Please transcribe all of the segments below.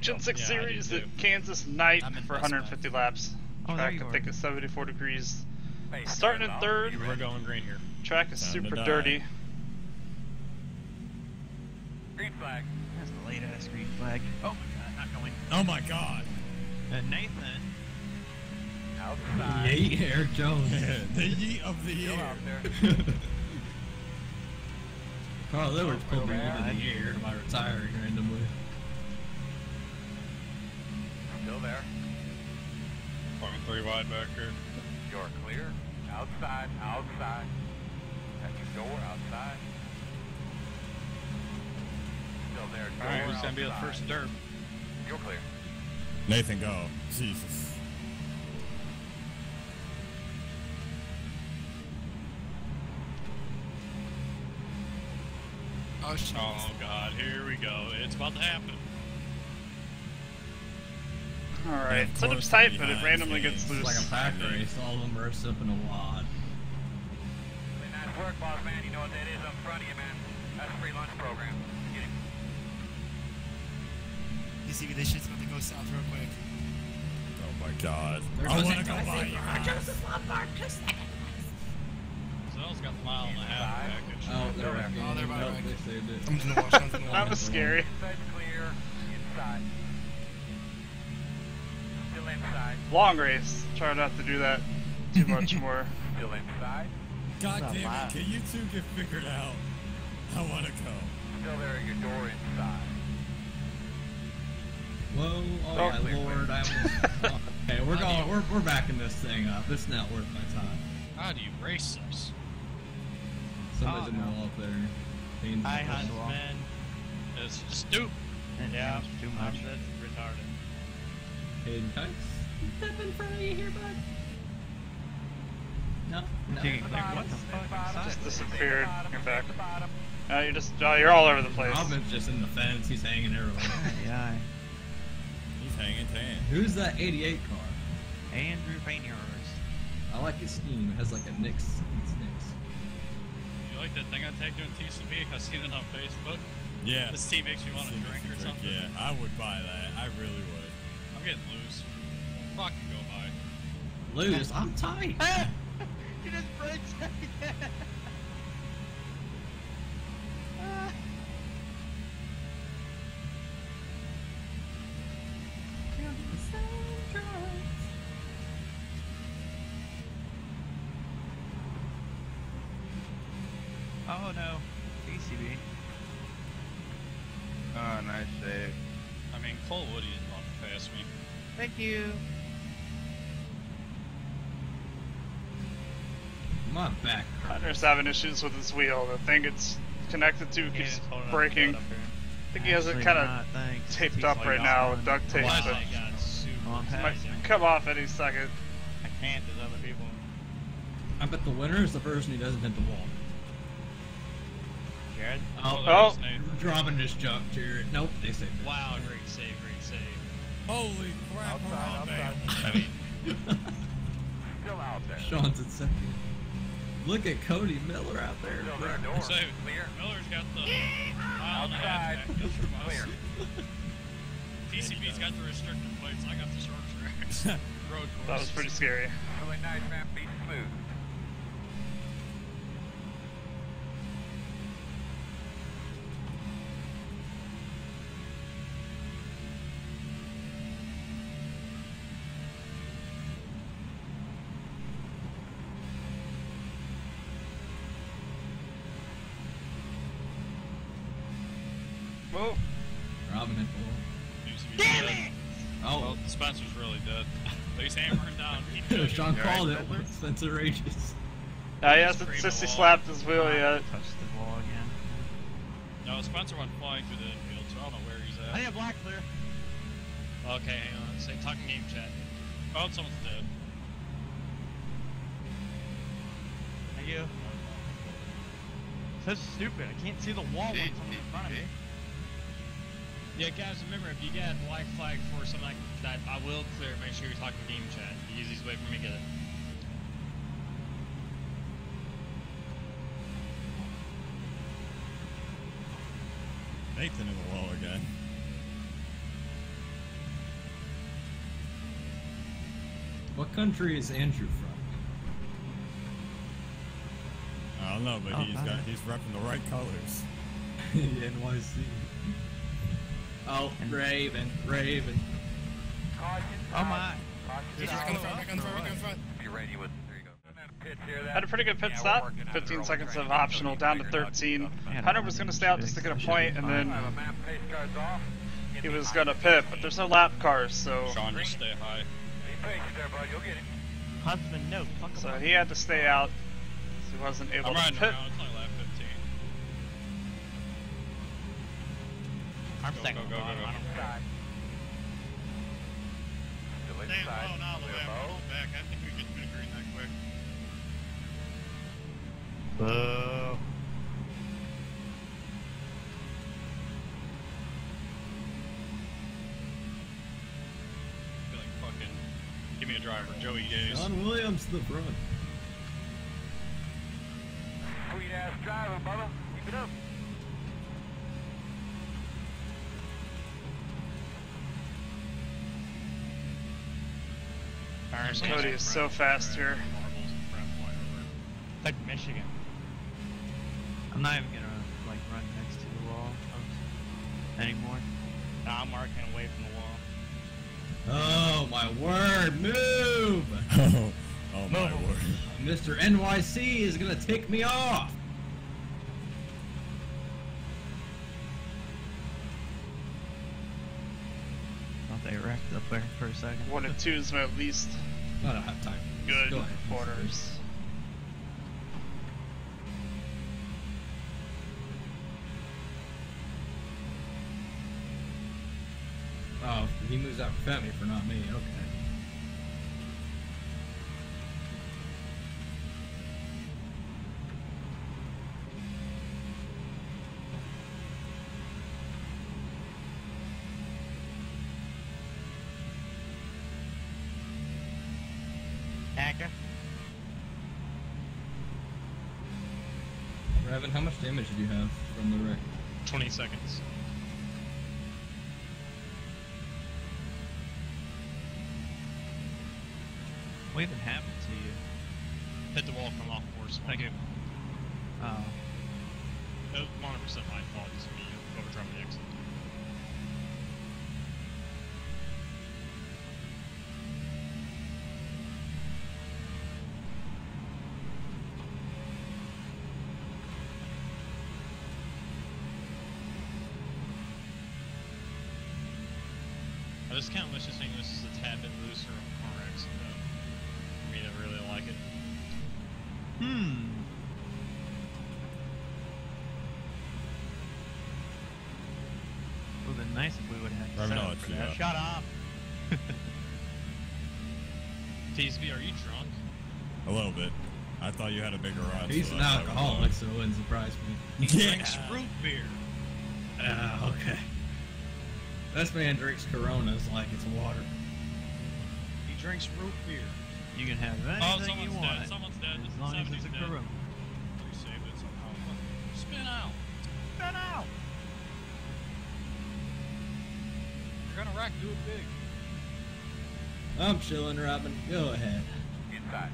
Gen 6 Yeah, series at Kansas night for best 150 laps. Oh, there Track you I are. think is 74 degrees. Base Starting turns in third. We're going green here. Track is Time super dirty. Green flag. That's the late ass green flag. Oh my god, not going. Oh my god. Uh, Nathan. Outside. Yay, Eric Jones. the yeet of the Still year. out there. Carl Edwards Oh, pulled me man. into the year by retiring randomly. Still there. Parking three wide back here. You're clear. Outside. Outside. At your door. Outside. Still there. Door Alright, who's gonna be the first derp? You're clear. Nathan, go. Jesus. Oh shit. Oh god, here we go. It's about to happen. Alright, of setup's tight, but it randomly gets It's loose. like a pack race. All of them are sipping a wad. Really nice work, boss man. You know what that is up front of you, man. That's a free lunch program. Get him. You see, me? this shit's about to go south real quick. Oh my god. There I wanna that go guy. by you. Zell's got the mile and a half package. Oh, they're there. back in. Oh, they're back. Nope, they saved it. I'm just gonna watch. I'm That was scary. Inside's clear. Inside. Still inside. Long race. Try not to do that too much more. Still inside. God damn bad. it, can you two get figured out? I wanna go. Still there at your door inside. Whoa, oh, Oh. my lord, I almost... okay, we're going, we're, we're backing this thing up. It's not worth my time. How do you race this? Somebody's Oh, in the no. wall up there. Pains Hi, in the wall. Huntsman. It's stupid. Yeah, it's too I'm much. Dead retarded. Kikes? Step in front of you here, bud. No, no. Dude, like, what the fuck? Just inside? disappeared. You're back. Uh, you're just, oh, you're all over the place. Robin's just in the fence. He's hanging everywhere. Yeah. He's hanging tan. Who's that 88 car? Andrew Painter's. I like his scheme. It has like a Knicks. It's Knicks. You like that thing I take you in TCB? I seen it on Facebook. Yeah. This tea makes me want to drink or like- something. Yeah, I would buy that. I really would. I'm getting loose. Fucking go by. Lose. I'm tight. You just breaks hurts. Hunter's having issues with his wheel. The thing it's connected to keeps breaking. I think he has it kind of taped up right now with duct tape, but I got super I'm it might come off any second. I can't. There's other people. I bet the winner is the person who doesn't hit the wall. Jared. Oh, Oh. there's oh. Nate. Robin just jumped here. Nope, they saved it. Wow, great save, great save. Holy crap, we're all Outside, bam. I mean, Still out there. Sean's at second. Look at Cody Miller out there. Bro. there. So Clear. Miller's got the mile and a half Outside. package from us. Clear. TCB's got the restricted plates. I got the short tracks. Road course. That was pretty scary. Really nice, man. Be smooth. Whoa. Robin hit the wall. TCB's dead. Oh, Well, Spencer's really dead. But he's hammering down. Keep chugging. Sean You called alright, it. Spencer? Spencer Rages. Uh, he hasn't since he slapped his wheel yet. Touch the wall again. No, Spencer went flying through the infield, so I don't know where he's at. I at. have black clear. Okay, hang on. Say talking game chat. Oh, someone's dead. Thank you. So stupid. I can't see the wall when someone's in front of me. Yeah, guys, remember, if you get a black flag for something like that, I will clear it. Make sure you're talking game chat. The easiest way for me to get it. Nathan in the wall again. What country is Andrew from? I don't know, but oh, he's hi. got he's repping the right colors. NYC. Oh, Raven, Raven. Oh my. Caution. Back on front, back on front, back on front. Be ready with. There you go. Pits here, that- Had a pretty good pit Yeah, stop. working on it. 15 seconds of optional down to 13. Hunter was going to stay out just to get a That should point, be and then I have a map pace cards off. Get he was going to pit, but there's no lap cars, so Sean, just stay high. Be patient there, bud. You'll get it. Husband, no. So he had to stay out. So he wasn't able to pit. around. I'm Go, second go, go, go, go. I don't- Inside. Still inside. oh, no, the I'm low. rolling back. I think we get to the green that quick. Boo. I feel like fucking. Give me a driver, Joey Gase. John Williams to the front. Sweet ass driving, brother. Keep it up. Darn, Cody is so fast here. Marbles and crap fly over. It's like Michigan. I'm not even gonna like run next to the wall anymore. Nah, I'm marking away from the wall. Oh my word, move! Oh, oh my Move. word. Mr. NYC is gonna take me off! Thought they wrecked up there for a second. One and two is my least I don't have time. good Go ahead. corners. Oh, he moves out for Femi for not me. Okay. 20 seconds. What even happened to you? Hit the wall, come off course. Thank you. I just kind of wish this thing was just a tad bit looser on RX. though. For me to really like it. Hmm. Would have been nice if we would have had Raven, set I'll up for you that. go. Shut up. TCB, are you drunk? A little bit. I thought you had a bigger rod. He's so an that's why I alcoholic, so it wouldn't surprise me. He Yeah. drinks root beer. Ah, okay. This man drinks Coronas like it's water. He drinks root beer. You can have Oh, anything you someone's want. dead. Someone's dead. As long as it's a dead. Corona. We saved it somehow. Spin out. Spin out! You're gonna rack. Do it big. I'm chilling, Robin. Go ahead. Inside.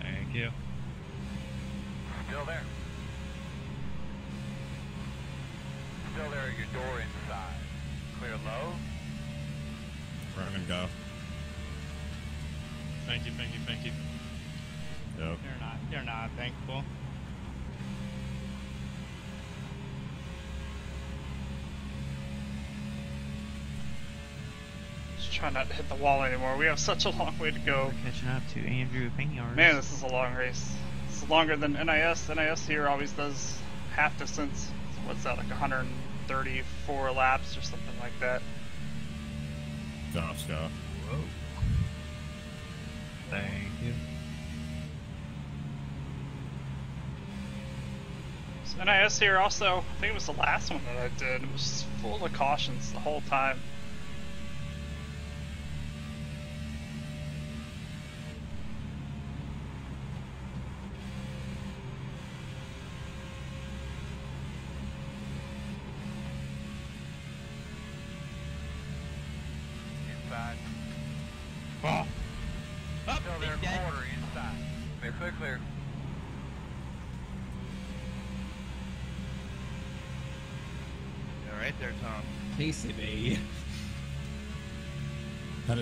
Thank you. Still there. Still there at your door inside. Clear low. Raven, go. Thank you, thank you, thank you. Yep. You're not. You're not thankful. Just trying not to hit the wall anymore. We have such a long way to go. We're catching up to Andrew Pinyard. Man, this is a long race. It's longer than NIS. NIS here always does half distance. So what's that, like 134 laps or something like that? Stop, stop. Whoa. Thank you. So NIS here also, I think it was the last one that I did. It was full of cautions the whole time.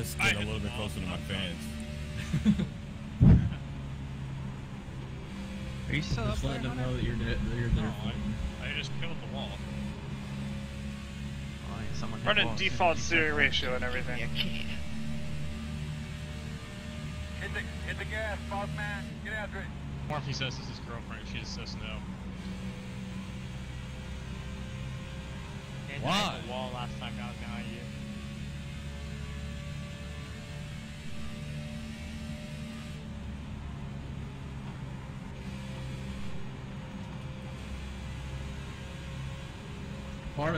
Just I get a little bit closer to my fans. Are you still up Just there? letting them know that you're there. that You're there. No. I, I just killed the wall. Oh, yeah, someone hit Running wall as soon as default you said steering ratio and everything. Hit the, hit the gas, boss man. Get after it. Morphe says this is his girlfriend. She just says no. Why? The wall last time I was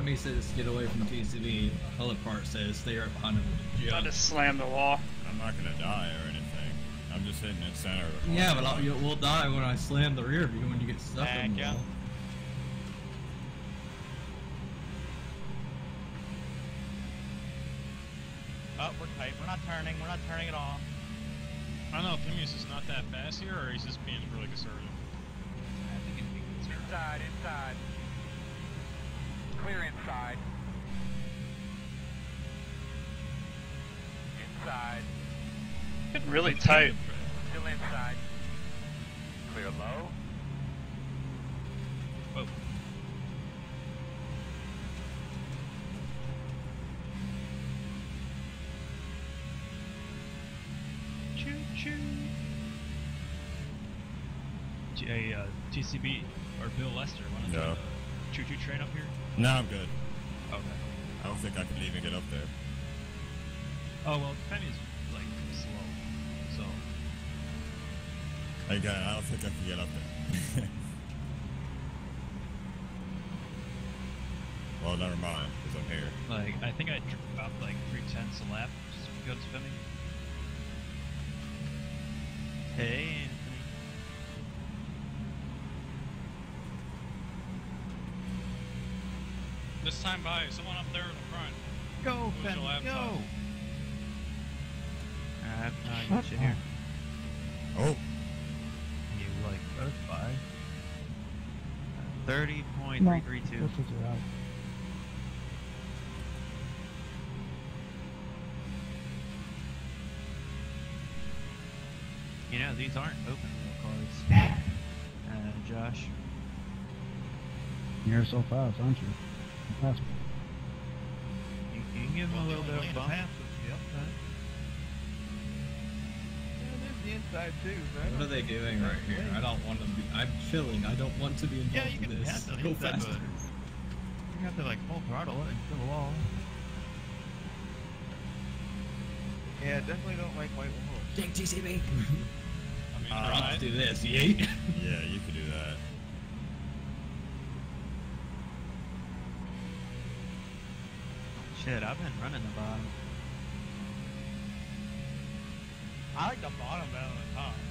of me says get away from TCB. Other part says stay right behind him. I Yeah. just slammed the wall. I'm not gonna die or anything. I'm just hitting it center of the Yeah, but I'll, you'll, we'll die when I slam the rear view when you get stuck in Heck the yeah. wall. Oh, we're tight. We're not turning. We're not turning at all. I don't know if Phineas is not that fast here, or he's just being really conservative. I think it'd be conservative. Inside, inside. Clear inside. Inside. Getting really tight. Still inside. Clear low. Oh, Choo choo. J- uh, TCB or Bill Lester wanted No. To choo choo train up here. No, I'm good. Okay. I don't think I could even get up there. Oh well, Penny's like slow, so Again, I don't think I can get up there. well, never mind, because I'm here. like I think I drop about like three tenths a lap just to go to spinning. Hey, Anthony. this time by someone up there in the front. Go, Who's Penny, your laptop? go! Alright, now I get you here. Oh, You like both by thirty point three three two. You know these aren't open wheel cars. Uh, Josh. You're so fast, aren't you? Fast. You, you can give him a little bit of bump. Yep. Yeah, there's the inside too, man. What are they doing right here? I don't want to be. I'm chilling. I don't want to be involved Yeah, you in this. have to Go faster. but you have to like full throttle it and kill the wall. Yeah, definitely don't like white walls. Take TCB. I mean, Uh, Let's right? do this. Yeet. yeah, you could do that. Shit, I've been running the bottom. I like the bottom better than the top.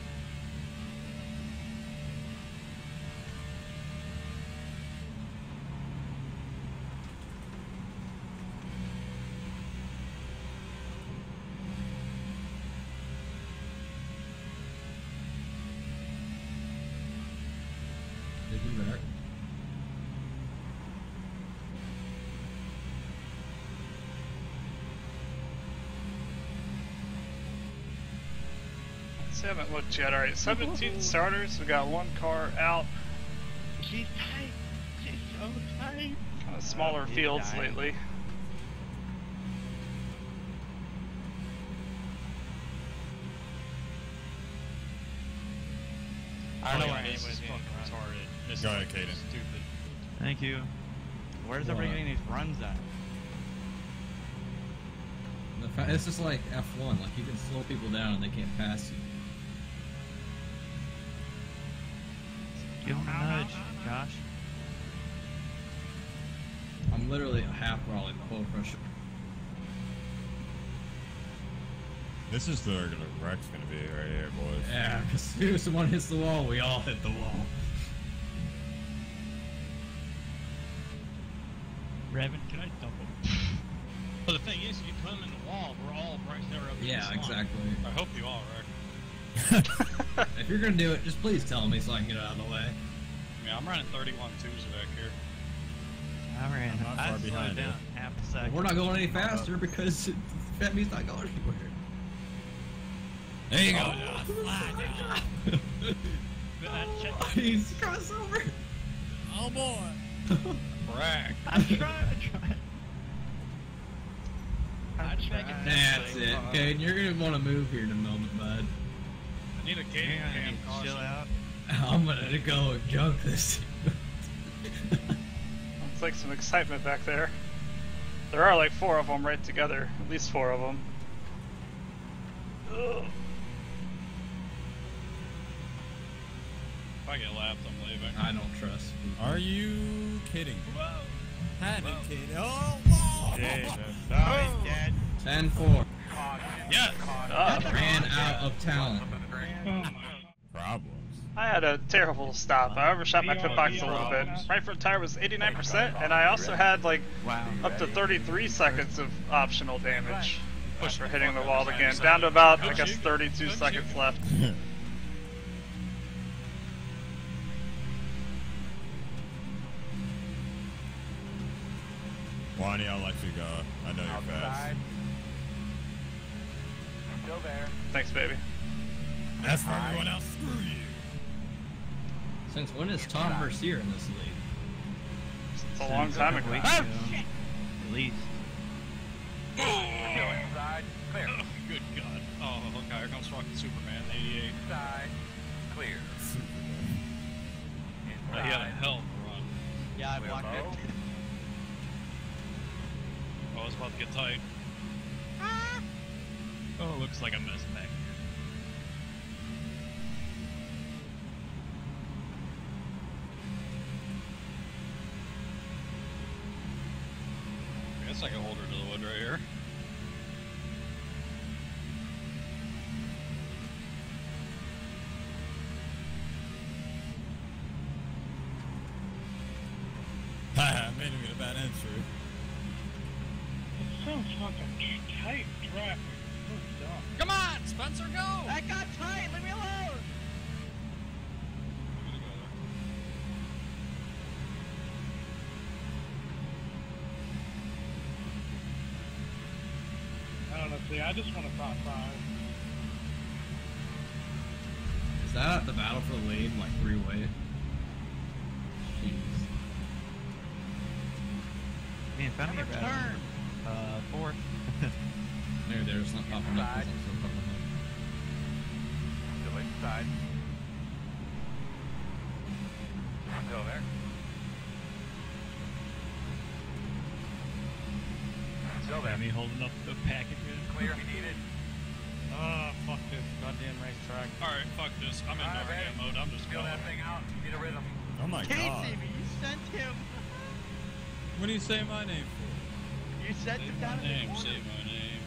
I haven't looked yet. Alright, 17 starters. We got one car out. She's tight. She's so tight. Kind of smaller he's fields dying. lately. I don't know Oh, where yeah, this anybody's is getting fucking retarded. This Go ahead, Caden. Stupid. Thank you. Where's What? everybody getting these runs at? The fa- it's just like F1. Like you can slow people down and they can't pass you. Give him a nudge, Josh. I'm literally a half rolling the whole pressure. This is the regular wreck's gonna be right here, boys. Yeah, because as soon as someone hits the wall, we all hit the wall. Revan, can I dump him? But the thing is, if you put them in the wall, we're all right there up Yeah, against the line. exactly. I hope you all are. if you're gonna do it, just please tell me so I can get out of the way. Yeah, I'm running 31 twos back here. I ran. I'm not I far slowed behind down you. half a second. We're not going any faster because Fat Me's not going anywhere. There you go. Oh, oh He's crossover. Oh boy. Brag. I'm trying. I'm trying. I'm trying. That's it. Okay, and you're gonna want to move here in a moment, bud. I need a game Hang on, I cam need to chill out. I'm gonna go and junk this. It's like some excitement back there. There are like four of them right together, at least four of them. Ugh. If I get lapped, I'm leaving. I don't trust. people. Are you kidding? Had Whoa. kid. Oh, whoa. Jesus. Oh, he's dead. 10 4. Yes! Ah, Ran out of talent. Problems. I had a terrible stop. I overshot my pit box a little bit. Right front tire was 89%, and I also had like up to 33 seconds of optional damage for hitting the wall again. Down to about, I guess, 32 seconds left. Wani, I'll let you go. I know you're fast. Still there. Thanks, baby. That's for everyone else. Screw you. Since when is Tom Mercier in this league? It's a long time ago. Weeks Ah! At least. Still inside. Clear. Oh, good God. Oh, okay, here comes fucking Superman, 88. Inside. Clear. Oh, he had a hell of a run. Yeah, I blocked Willow. it. Oh, it's about to get tight. Oh, it looks like I'm messing back here. I guess I can hold her to the wood right here. Haha, made him get a bad entry. So fucking tight traffic. So. Come on, Spencer, go! I got tight. Leave me alone. I don't know. See, I just want to top five. Is that the battle for the lead, like three way? Jeez. Man, found me a Number bad Uh, fourth. There, there's not popping up. 'cause I'm still popping up. Still inside. Still there. Still there. me holding up the packages. Clear if you need it. Oh, fuck this goddamn racetrack. Alright, fuck this. I'm in Alright, Narnia mode. I'm just Feel going. that thing out. Get a rhythm. Oh my Casey, god. you sent him. What do you say my name for? You sent Say him my down in the name, corner. say my name.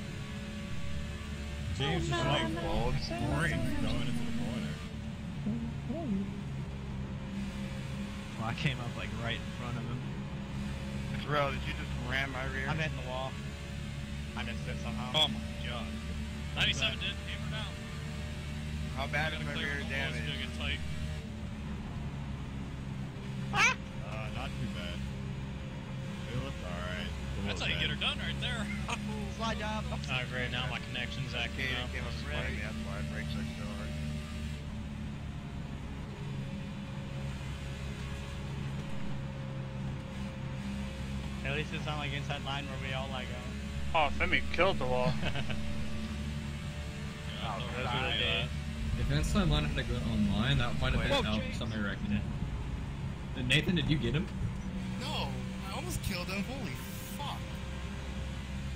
James is oh, like bold, great going into the corner. Well, I came up like right in front of him. Bro, did you just ram my rear? I'm hitting the wall. I missed it somehow. Oh my god. 97 did, hammer down. How bad is Gotta my clear rear the walls, damage? gonna get tight. Uh, not too bad. It looked alright. That's how you get her done right there. Slide job. Alright, great. Now my connection's active Okay, now. it came up sweating. That's why I brakes like so hard. At least it's not like inside line where we all like go. Oh, Femi killed the wall. Yeah, Oh, those are the days. If inside line had to go online, that might have been Whoa, help. James. Somebody reckon. And Nathan, did you get him? No, I almost killed him. Holy fuck.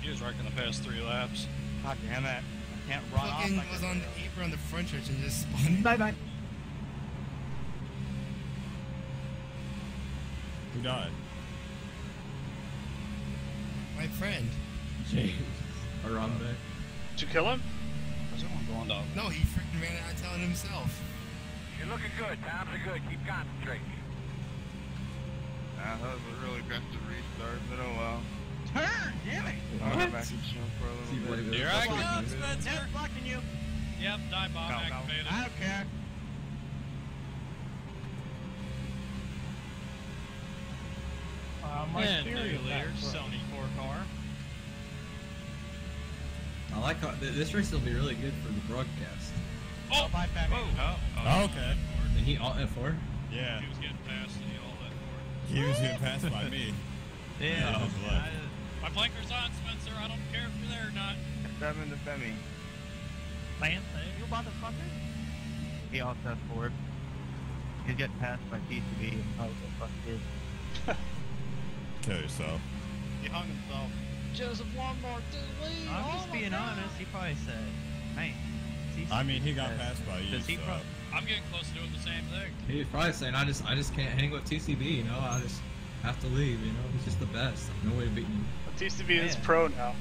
He was wrecking the past three laps. God damn it. I can't run off Fucking like was on the apron on the front stretch and just spun. Bye bye. Who died? My friend. James. Arambe. Did you kill him? Where's everyone going down? No, he freaking ran out of town himself. You're looking good. Times are good. Keep concentrating. Ah, that was a really aggressive restart, but oh well. Turn, damn it. I'll go back and chill for a See little what bit. it Here is. I Fucking come. Spencer. Never blocking you. Yep, dive bomb Go, go. activated. I don't care. Uh, my and theory new of that leader, for- Sony 4 car. I like this race will be really good for the broadcast. Oh, bye, Batman. Oh, Oh, okay. And he uh, all F4. Yeah. He was getting past and he all that for He was getting passed by me. Yeah. Oh. I- My blinker's on, Spencer. I don't care if you're there or not. Seven to Femi. Fancy. Uh, you motherfucker. He also has forward. He's getting passed by TCB and probably the fuck is. Kill yourself. He hung himself. Joseph Lombard to the lead. I'm Oh just my being God. honest. He probably said, "Hey." I mean, he got passed by you, so. pro- I'm getting close to doing the same thing. He's probably saying, I just, I just can't hang with TCB. You know, I just have to leave. You know, he's just the best. No way of beating him. But TCB is Man. pro now.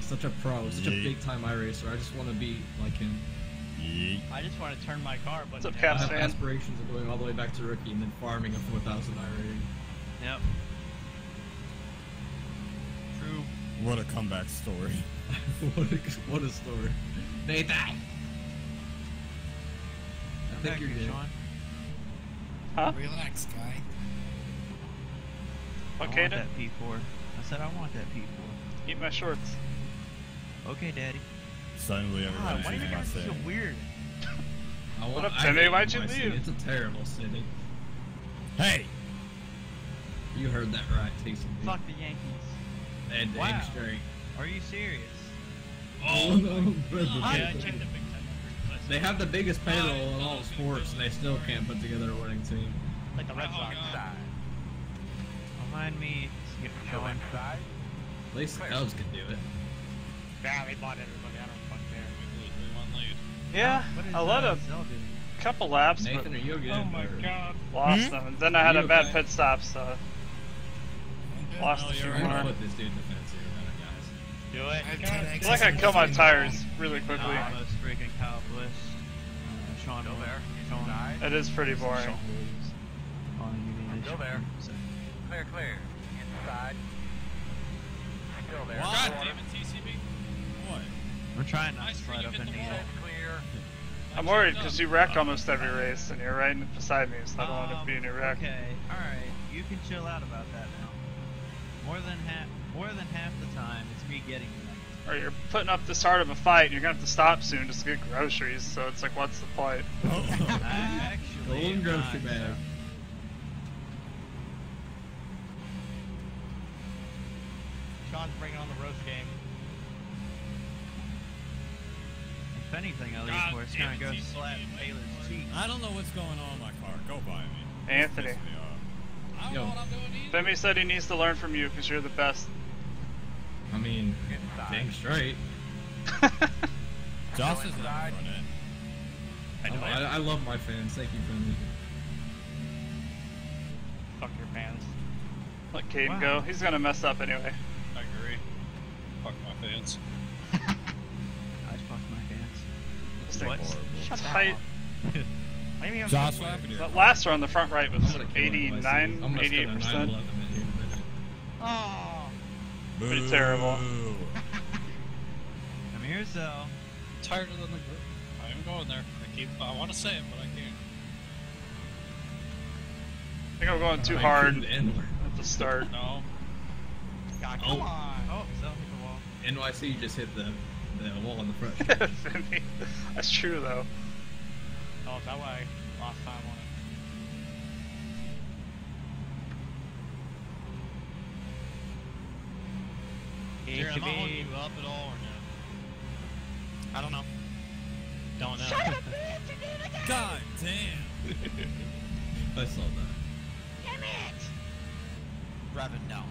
Such a pro, such a big time iRacer. I just want to be like him. Yeet. I just want to turn my car, but I have fan? aspirations of going all the way back to rookie and then farming a 4,000 iRating. Yep. True. What a comeback story. what, a, what a story. Nathan! I think Back you're here, good. Sean. Huh? Relax, guy. What, I want Kaden? that P4. I said I want that P4. Eat my shorts. Okay, Daddy. Suddenly God, everybody's why are you guys so weird? I want, What up, I Timmy? Why'd you my city. leave? It's a terrible city. Hey! You heard that right, TCB. Fuck the Yankees. And Wow. dang straight. Are you serious? Oh, no. Yeah, I checked the big time. They have the biggest payroll in all sports, and they still can't put together a winning team. Like the Red Oh, Sox. God. Remind me. Sean. At least the Cubs can do it. Yeah, we bought everybody. I don't fuck care. We blew 3-1 lead. Yeah, I led uh, a Zell doing? couple laps, Nathan, are you okay? Oh my god. lost Hmm? them. And then I had a bad okay? pit stop, so in defense here, guys. Do I it. have God, 10 I I X's feel like I in kill my the tires really quickly. Almost freaking Kyle Bliss. Uh, Sean Still there. Sean. Inside. It is pretty boring. Sean Williams. Calling you the Still there. So- Clear, clear. Inside. Still there. What? God damn it, TCB. What? We're trying not Nice to for slide you up hit in the the. wall. Uh, Clear. I'm worried because you wreck almost every race, and you're right beside me, so I don't want to um, be in your wreck. Okay, alright. You can chill out about that now. More than half more than half the time it's me getting them. Or you're putting up the start of a fight, and you're gonna have to stop soon just to get groceries. So it's like, what's the point? Oh. Actually, Golden grocery not, bag. so- Sean's bringing on the roast game. If anything, at least God where it's damn gonna go slap man. Taylor's cheek. I don't know what's going on in my car. Go by me. Anthony. Piss me off. I don't Yo. know what I'm doing either. Femi said he needs to learn from you because you're the best. I mean, Inside. dang straight. Josh Go is not inside. front. I know I, it. I love my fans. Thank you, Finley. Fuck your fans. Let Caden Wow. go. He's gonna mess up anyway. I agree. Fuck my fans. I fuck my fans. This thing What? is Shut tight. What do mean I'm Josh, so what happened to your That car? last row on the front right was I'm gonna kill him if I see 89, him. I'm gonna 88 spin a percent. 911 in here in a minute. Oh, Pretty terrible. I'm here, so. Tighter than the group. I am going there. I keep. I want to say it, but I can't. I think I'm going too I hard end at the start. No. God, Oh. come on. Oh, so hit the wall. NYC just hit the the wall on the front. That's true though. Oh, is that why last time on it? Jared, am I holding you up at all or no? I don't know. Don't know. Shut up, bitch! Again. God damn. I saw that. Rather no.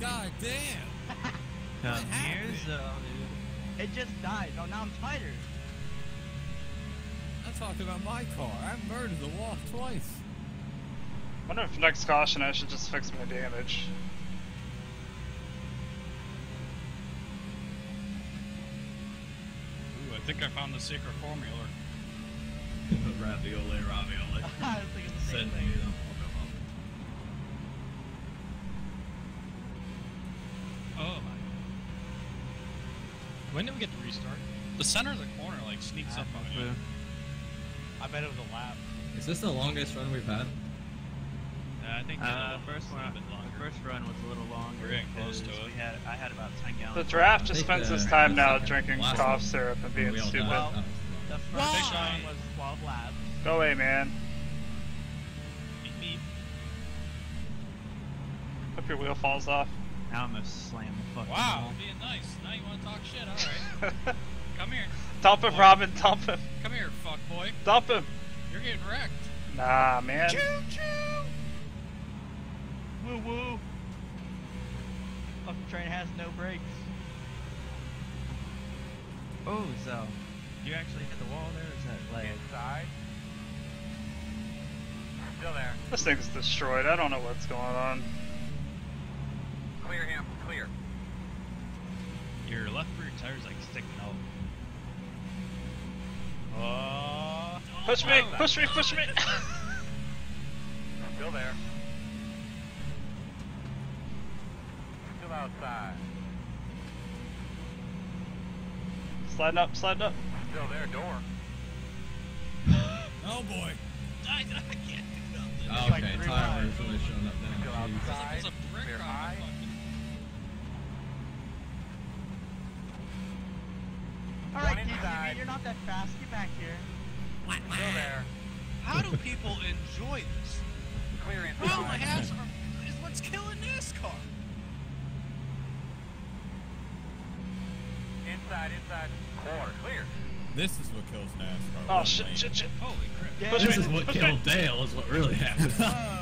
God damn. Come What here, happened? So, dude. It just died. Oh, now I'm tighter. I'm talking about my car. I murdered the wall twice. wonder if next caution I should just fix my damage. Ooh, I think I found the secret formula. ravioli, ravioli. I was thinking the same Send thing. me the Oh my. When did we get the restart? The center of the corner like sneaks up on you. I bet it was a lap. Is this the longest run we've had? Uh, I think Uh, the first one one, a bit longer. the first run was a little longer. We're getting close to it. We had, I had about 10 gallons. The draft I just spends his time now second- drinking cough syrup and being stupid. died, Well, The first run was 12 laps. Go away, man. Beep, beep. Hope your wheel falls off. Now I'm gonna the fucking Wow, wall. being nice. Now you want to talk shit. All right. Come here. dump him, Robin. Dump him. Come here, fuck boy. Dump him. You're getting wrecked. Nah, man. Choo choo! Woo woo. Fucking train has no brakes. Oh, so you actually hit the wall there? Or is that like? Inside. Still there. This thing's destroyed. I don't know what's going on. Clear him. Clear. Your left rear tire's like sticking out. Oh. Push me, push me, push me. Still there. Still outside. sliding up, sliding up. Still there. Door. Oh boy. I, I can't do nothing. Oh, like okay, three Tyler is really showing up Still now. Jeez. outside. There's a brick on my high. fucking- One you're not that fast. Get back here. What? Still there. How do people enjoy this? Clear Well, the inside. halves are, is what's killing NASCAR. Inside. Inside. Four. Clear. This is what kills NASCAR. Oh one shit, lane. shit, shit. Holy crap. Push This me, is what push me. killed Dale, is what really happened.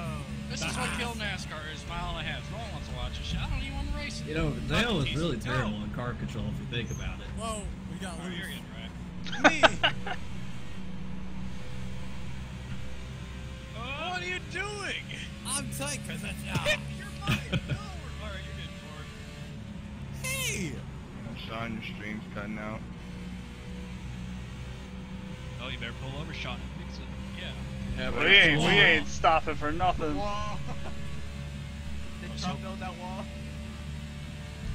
This is what killed NASCAR is mile and a half. No one wants to watch this shit. I don't even want to race it. You know, Dale is really terrible in car control if you think about it. Whoa, we got Oh, loose. you're getting wrecked. Oh, what are you doing? I'm tight because that's. Pick your mind. No, we're- all right, you're getting forward. Hey! Sean, your stream's cutting out. Oh, you better pull over, Sean, and fix it. Yeah. Yeah, We ain't, we ain't stopping for nothing. Wall. Did oh, Trump build that wall?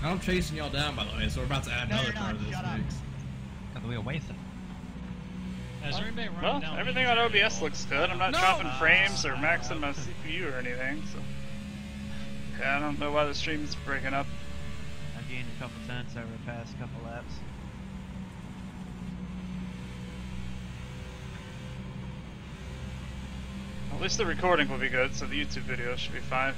I'm chasing y'all down, by the way, so we're about to add No, another you're car to not. this Shut up. mix. Got the wheel wasted. Is there anybody running Well, down everything Main on Street? OBS looks good. I'm not No. dropping ah. frames or maxing my CPU or anything, so. Yeah, I don't know why the stream's breaking up. I've gained a couple cents over the past couple laps. At least the recording will be good, so the YouTube video should be fine.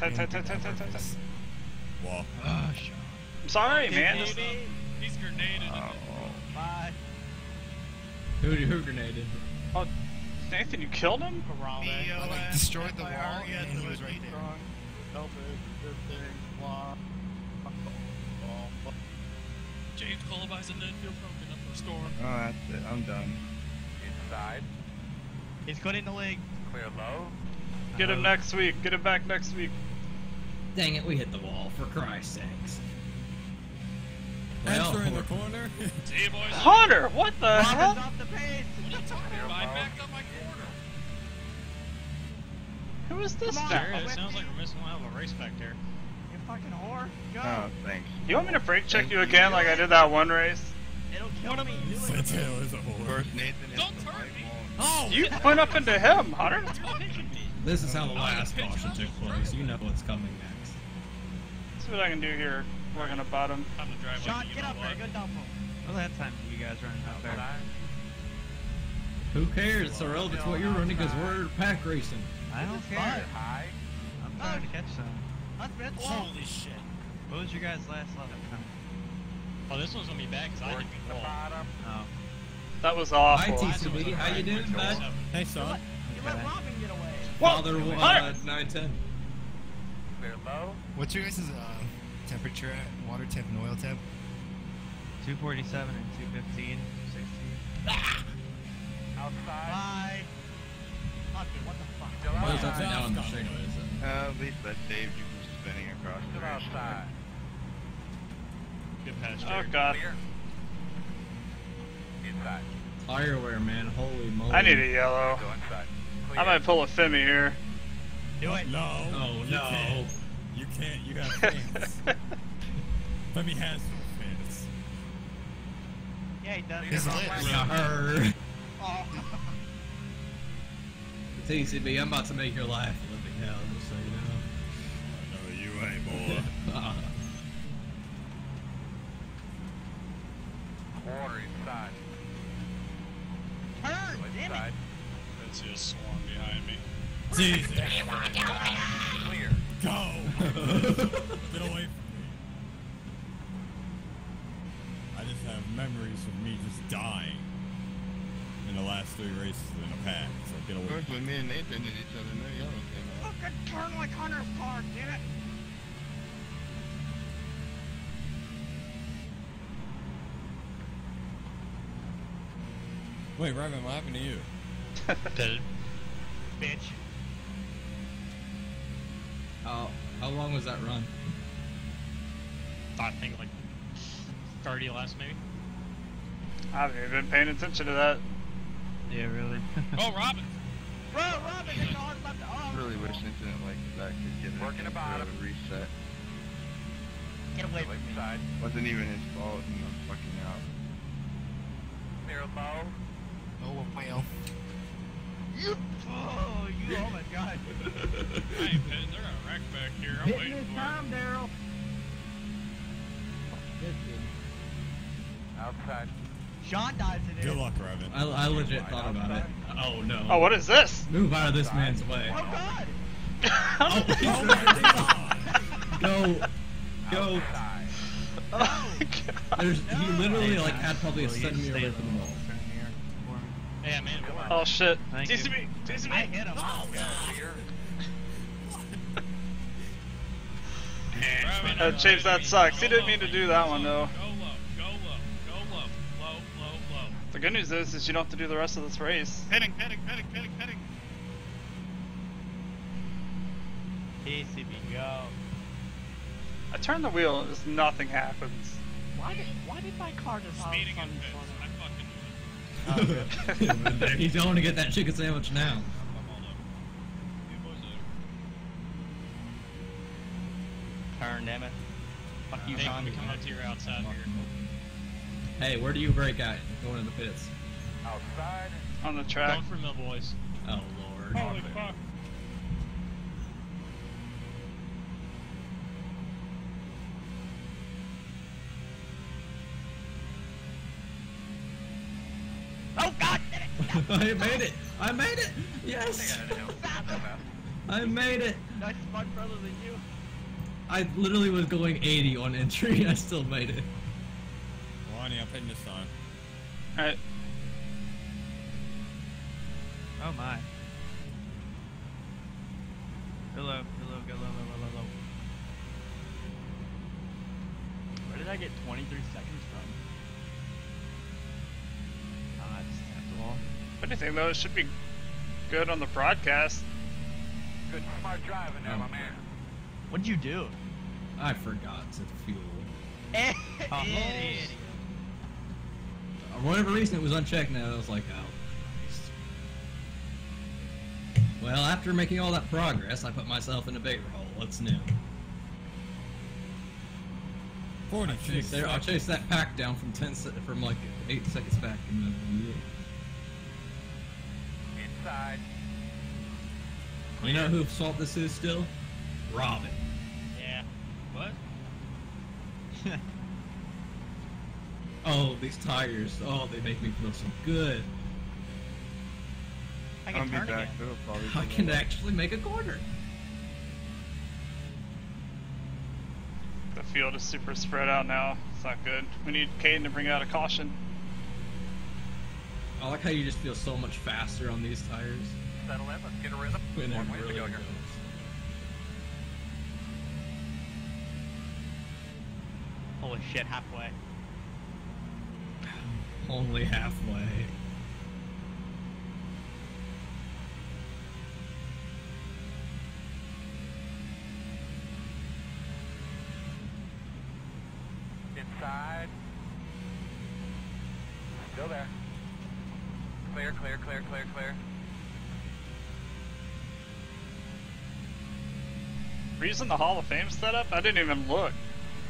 Tight, tight, didn't tight, tight, tight, tight, tight, purpose. Wall. I'm sorry, man. This, he's grenaded. Oh. Bye. Who, who grenaded? oh, Nathan, you killed him? He uh, like, destroyed the wall, and he was right there. James Colabi's in the infield broken up for storm. Oh, that's it. I'm done. Inside. He's cutting the leg. Clear low. Get him next week. Get him back next week. Dang it, we hit the wall, for Christ's sakes. Enter in the corner. See you, boys. Hunter, what the Robin's hell? off the pace. What are you talking Clear about? I backed up my corner. Who is this guy? Jared, it sounds me. like we're missing one of a race back there. You fucking whore. Go. Oh, thanks. You want me to brake check you again like I did that one race? It'll kill me. Do Said it. Taylor's a whore. course, Nathan Don't turn me. Oh! You went up into him, Hunter. This is how the last caution took place. You know what's coming next. See what I can do here. Working a bottom. I'm the driver. Sean, get know up what? there. Go dump him. Well, that time for you guys running out there. Who cares? It's irrelevant to what you're running because we're pack racing. I don't care. high. I'm trying to catch some. Holy shit. What was your guys' last lap time? Oh, this one's gonna be bad because I didn't the bottom. Oh. That was Hi. TCB. How you doing, bud? Hey, son. You let Robin get away. Father uh, 910. Clear low. What's your guys' uh, temperature at? Water temp and oil temp? 247 and 215. 16. Outside. Bye. Hunter, what the fuck? Still Well, it's outside. upside down in the straightaway. Uh, at least that saved you from spinning across the Still racetrack. outside. Good patch, Oh god. Clear. Inside. Tire wear, man. Holy moly. I need a yellow. Still inside. I might pull a Femi here. Do it. No. Oh, you no. Can't. You can't. You have fans. Let me has no fans. Yeah, he does. He's lit. Arr. Oh. TCB, I'm about to make your life a living hell, just so you know. I know you ain't, boy. Quarter inside. Turn, damn it. inside. That's just swarm behind me. Jesus. Clear. Go. Get away from me. I just have memories of me just dying in the last three races in a pack. So get away. First, when me and Nathan did each other, no yellow came out. Fucking turn like Hunter's car, damn it. Wait, Raven, what happened to you? Dead. Bitch. How, how long was that run? I think like 30 last maybe. I haven't even been paying attention to that. Yeah, really. Oh, Robin! Bro, Robin, the car's about to I really wish Incident like that could get it Working the bottom. a reset. Get away from me. inside. Wasn't even his fault, and I'm fucking out. Clear low. Oh well. You, oh, you, oh my god. Hey, Pin, they're gonna wreck back here. I'm Hitting waiting his for it. time, Daryl. Outside. Sean died today. Good luck, Raven. I, I legit thought about it. Oh no. Oh, what is this? Move out of this man's way. Oh god. Oh, Oh my god! Go. Go. Outside. Oh my god. There's, he literally like had probably a centimeter away from the wall. Yeah, man. come on. Oh shit. Thank you. TCB, TCB. I hit him. Clear. Robin, Uh, James, that sucks. He didn't mean to do that one, though. Go low, go low, go low, low, low, low. The good news is, is you don't have to do the rest of this race. Heading, heading, heading, heading, heading. TCB, go. I turn the wheel, and just nothing happens. Why did, why did my car just all of Speeding in sudden pits. slow I fucking knew it. Oh, good. He's going to get that chicken sandwich now. I'm all up. You boys are- Turn, damn it. Fuck you, Hey, Sean. we come up to your outside here. Hey, where do you break at? Going to the pits. Outside. On the track. Going for mill boys. Oh lord. Holy fuck. I made it! I made it! Yes! I made it! Nice much brother than you. I literally was going 80 on entry. I still made it. Ronnie, I'm hitting this time. Alright. Oh my. Hello, hello, hello, hello, hello, low, low, low. Where did I get 23 seconds If anything, though, it should be good on the broadcast. Good smart driving there, my um, man. What'd you do? I forgot to fuel. Idiot. For whatever reason, it was unchecked now. I was like, oh. Christ. Well, after making all that progress, I put myself in a bigger hole. What's new? 40 Chase there, I chased that pack down from 10 se- from like 8 seconds back. And then, you know whose fault this is still? Robin. Yeah. What? Oh, these tires. Oh, they make me feel so good. I can turn back. again. I can while. actually make a corner. The field is super spread out now. It's not good. We need Caden to bring out a caution. I like how you just feel so much faster on these tires. Settle in, let's get a rhythm. Really to go here. Goes. Holy shit, halfway. Only halfway. Inside. Clear, clear, clear, clear, clear. We're using the Hall of Fame setup? I didn't even look.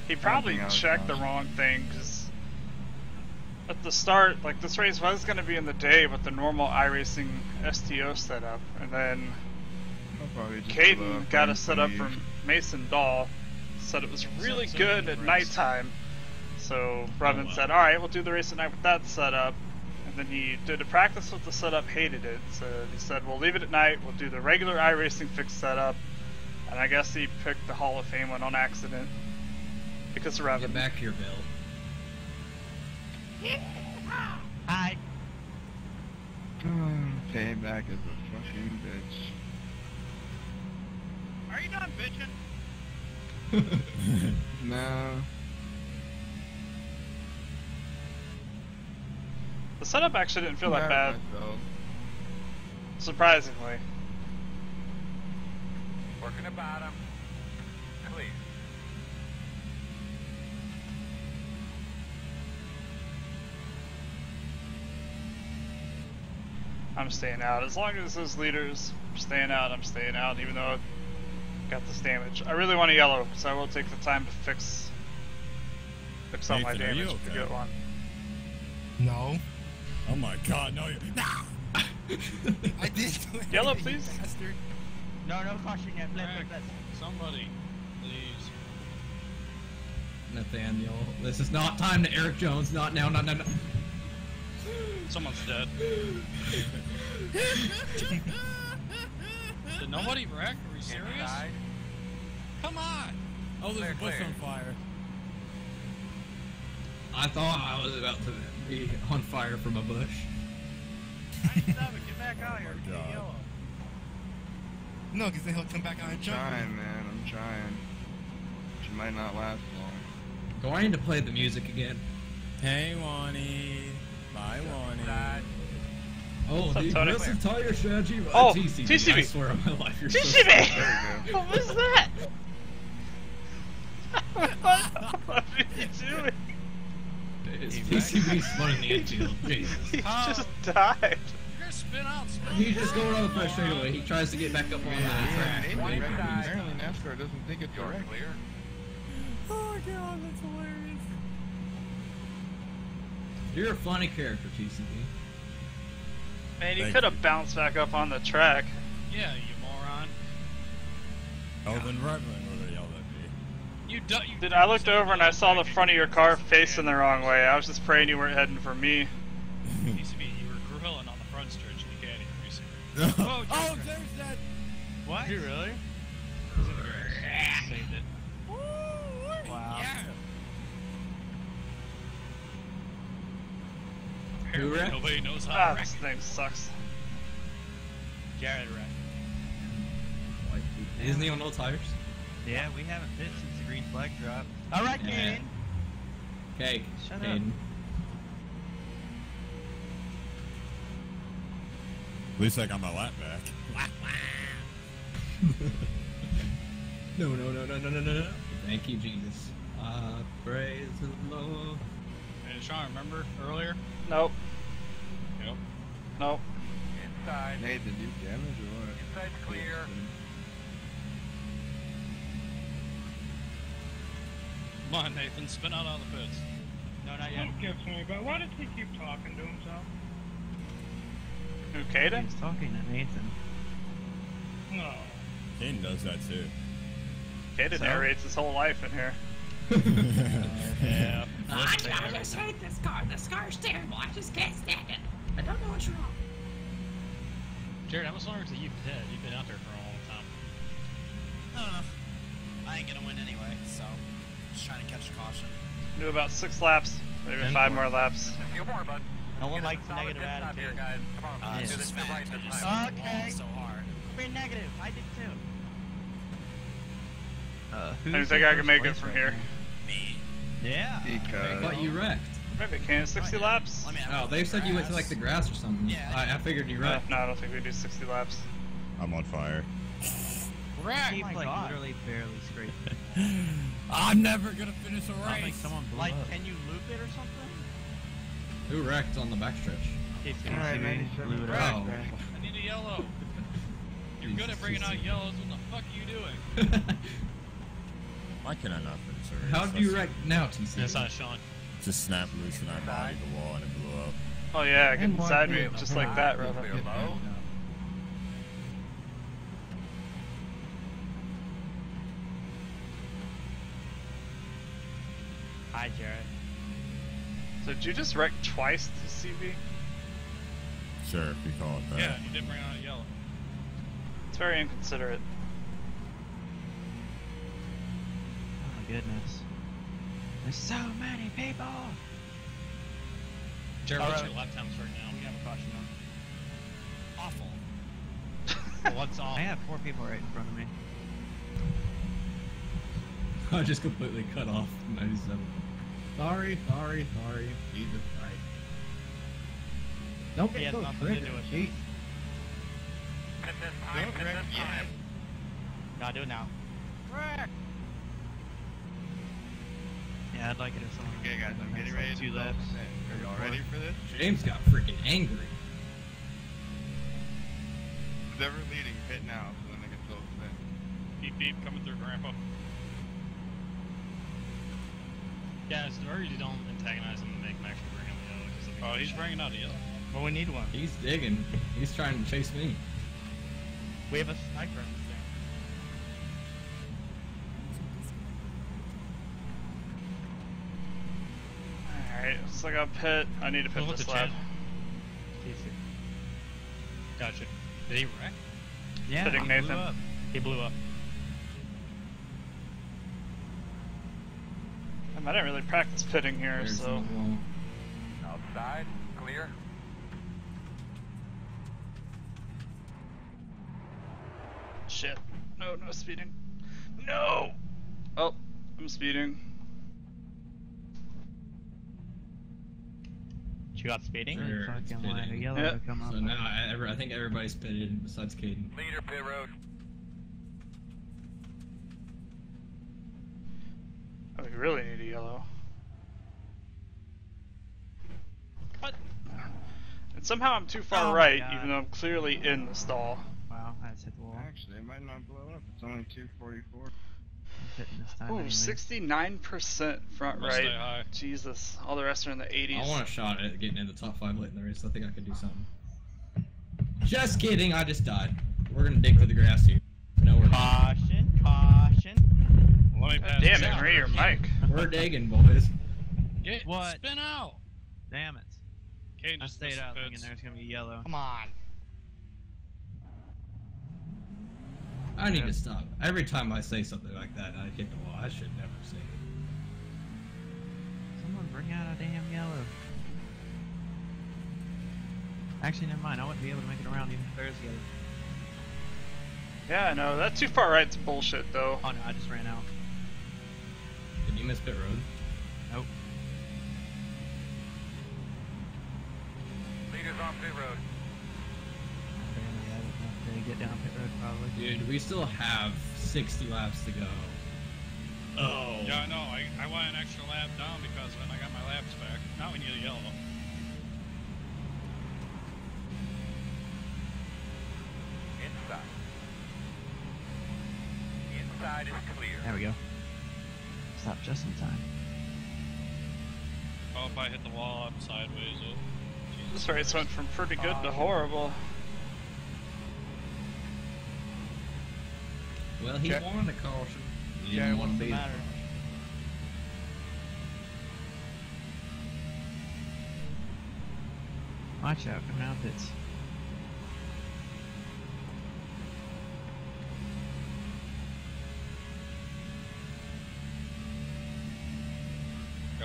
He probably think I was checked the wrong. wrong thing because at the start, like this race was going to be in the day with the normal iRacing STO setup, and then I'll probably just pull Caden got and us set up from Mason Dahl. Said it was really good at races. nighttime. So Brevin oh, wow. said, "All right, we'll do the race at night with that setup." And then he did a practice with the setup, hated it. So he said, "We'll leave it at night. We'll do the regular iRacing fixed setup." And I guess he picked the Hall of Fame one on accident because of Get Revan. back here, Bill. Hi. Payback is a fucking bitch. Are you done bitching? No. The setup actually didn't feel that bad, of surprisingly. Working the bottom. Clear. I'm staying out. As long as those leaders are staying out, I'm staying out, even though I've got this damage. I really want a yellow, so I will take the time to fix fix all my Nathan, are you damage to okay? get one. No. Oh my god, no, you. Nah! I did do it. Yellow, please. Bastard. No, no caution yet. Blip, blip, Greg, blip. somebody, please. Nathaniel, this is not time to Eric Jones. Not now, not now. No. Someone's dead. Did nobody wreck? Are we serious? Inside. Come on! Oh, there's Clear, a bush clear. on fire. I thought I was about to be on fire from a bush. Stop it. Get back out here. Oh, Get yellow. No, because then he'll come back out and jump. Trying, man. I'm trying. She might not last long. Do I need to play the music again? Hey, Wani. Bye, Wani. Inside. Oh, What's up, the Tony? aggressive tire strategy. Oh, TCB. TCB. I swear on my life, you're so TCB! There. What was that? what are you doing? It's TCB spun in the infield. Jesus. He Oh. just died. Spin out, spin He's just going on the fresh straightaway. He tries to get back up on the track. Nathan One Redding, side. apparently NASCAR doesn't think it's You're correct. clear. Oh my god, that's hilarious. You're a funny character, TCB. Man, you could have bounced back up on the track. Yeah, you moron. Oh, then Revlin would have yelled at me. You du- you Dude, I looked over and I saw the front of your car facing the wrong way. I was just praying you weren't heading for me. TCB, you were grilling on the front stretch of the caddy recently. oh, Oh, there's that. What? Did you really? Saved it. Wow. Who wrecked? Nobody knows how Ah, to wreck. this thing sucks. Jared wrecked. Isn't he on no tires? Yeah, we haven't pitched since the green flag dropped. All right, Yeah. Caden. Okay, Shut up. Aiden. At least I got my lap back. No, no, no, no, no, no, no, no. Thank you, Jesus. Uh, praise the Lord. Hey, Sean, remember earlier? Nope. Nope. Nope. Inside. Nate, did you damage or what? Inside's clear. Come on, Nathan, spin out all the pits. No, not yet. Don't get me, but why does he keep talking to himself? Who, Caden? He's talking to Nathan. No. Caden does that too. Caden So? narrates his whole life in here. Yeah. I, I just hate this car. This car's terrible. I just can't stand it. I don't know what's wrong. Jared, I was wondering if you've been, you've been out there for a long time. I don't know. I ain't gonna win anyway, so just trying to catch a caution. Do about six laps, maybe Ten five more. more laps. A few more, bud. No one likes solid negative pit stop here, guys. Come on, Uh, do it's this just to the right. I this time. hit the Okay. so hard. We're negative. I did too. Uh, I don't think I can make it from here. Me. Yeah. Because But you wrecked. Maybe can 60 laps? I mean, Oh, they said you went to like the grass or something. Yeah. I, I figured you wrecked. no, I don't think we do 60 laps. I'm on fire. Wreck! Keep my like God. literally barely straight. I'm never gonna finish a Like race. someone blew Like, up. can you loop it or something? Who wrecked on the backstretch? Alright. Blew it Right. out. Oh. I need a yellow. You're good at bringing out yellows. What the fuck are you doing? Why can I not finish a race? How do you That's- wreck now, TC? That's not Sean. Just snapped loose and I bodied the wall and it blew up. Oh yeah, get And more inside me, people. just like that, Clear Hi, Jared. So did you just wreck twice TCB? Sure, if you call it that. Yeah, you did bring out a yellow. It's very inconsiderate. Oh my goodness. There's so many people. Jared, what's Alright. your lap times right now? We have a caution on. Awful. What's off? I have four people right in front of me. I just completely cut off 97. Sorry, sorry, sorry. Jesus Christ. Don't get has so nothing triggered. At this time, Don't at wreck this yet. time. Gotta do it now. Yeah, I'd like it if someone. Okay, guys, I'm getting ready to Two go. laps. Are y'all ready for this? James got freaking angry. Who's ever leading, pit now, so then I can fill spin. Beep beep coming through, Grandpa. Guys, or you don't antagonize him and make him actually bring him the yellow. 'cause it'll Oh, he's bringing out a yellow. Well, we need one. He's digging. He's trying to chase me. We have a sniper in this thing. Alright, so I got pit. I need to pit Who this the lap. chat? Gotcha. Did he wreck? Yeah, Pitting he Nathan. blew up. He blew up. I didn't really practice pitting here, There's so. the wall. Outside, clear. Shit. No, no speeding. No! Oh, I'm speeding. You got speeding? Sure, Fucking it's line of yellow Yeah. to come up. So now I, I think everybody's pitted besides Caden. Leader pit road. Oh, we really need a yellow. What? And somehow I'm too far Oh right, even though I'm clearly in the stall. Wow, I just hit the wall. Actually, it might not blow up. It's only 244. I'm hitting this time Ooh, 69% front Must right. stay high. Jesus, all the rest are in the 80s. I want a shot at getting in the top five late in the race. I think I can do something. Just kidding. I just died. We're gonna dig through the grass here. No, we're not. Caution, caution. Let me God pass damn it, out. Ray, your mic. We're digging, boys. Get What? spin out. Damn it. Okay, I just stayed miss out the thinking there's gonna be yellow. Come on. I need to stop. Every time I say something like that, I hit the wall. I should never say it. Someone bring out a damn yellow. Actually, never mind. I wouldn't be able to make it around even if there's yellow. Yeah, I know. That too far right's bullshit, though. Oh no, I just ran out. Did you miss pit road? Nope. Leaders on pit road. Barely had it enough to get down pit road probably. Dude, we still have 60 laps to go. Oh. Yeah, I know. I, I want an extra lap down because when I got my laps back, now we need a yellow. Inside. Inside is clear. There we go. Stop just in time. Oh, if I hit the wall, I'm sideways. Oh, This race went from pretty good to ah. horrible. Well, he Jared- wanted a caution. He Jared, didn't want what's to the be. matter? Watch out, coming out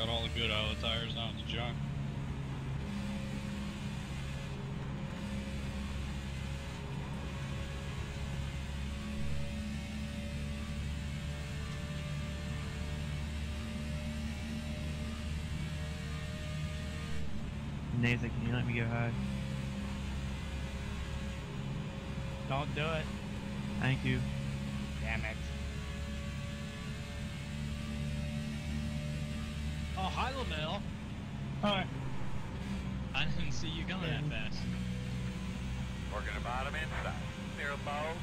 got all the good out of the tires, now it's junk. Nathan, can you let me go high? Don't do it. Thank you. Working inside. Clear low.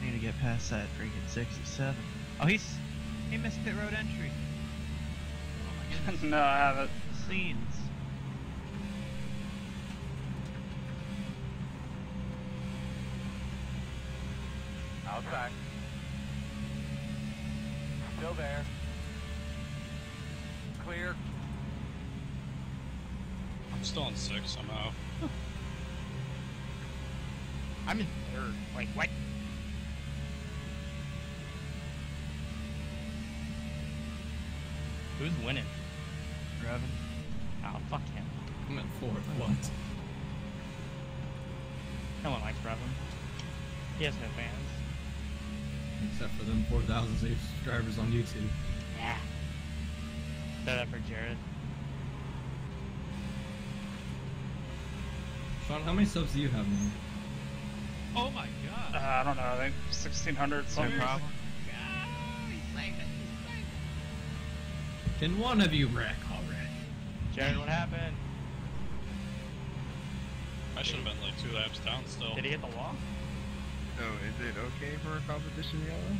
I need to get past that freaking 67. Oh, he's he missed pit road entry. no, I haven't. Scenes. Outside. Still there. Clear. I'm still on six somehow. I'm in third. Wait, what? Who's winning? Revan. Oh, fuck him. I'm at fourth. What? No one likes Revan. He has no fans. Except for them 4,000 subscribers on YouTube. Yeah. Throw that for Jared. Sean, how many subs do you have now? Oh my god. I don't know. I think 1600 something. problem. Can one of you wreck already? Jared, what happened? I should have been like two laps down still. Did he hit the wall? So, is it okay for a competition yellow?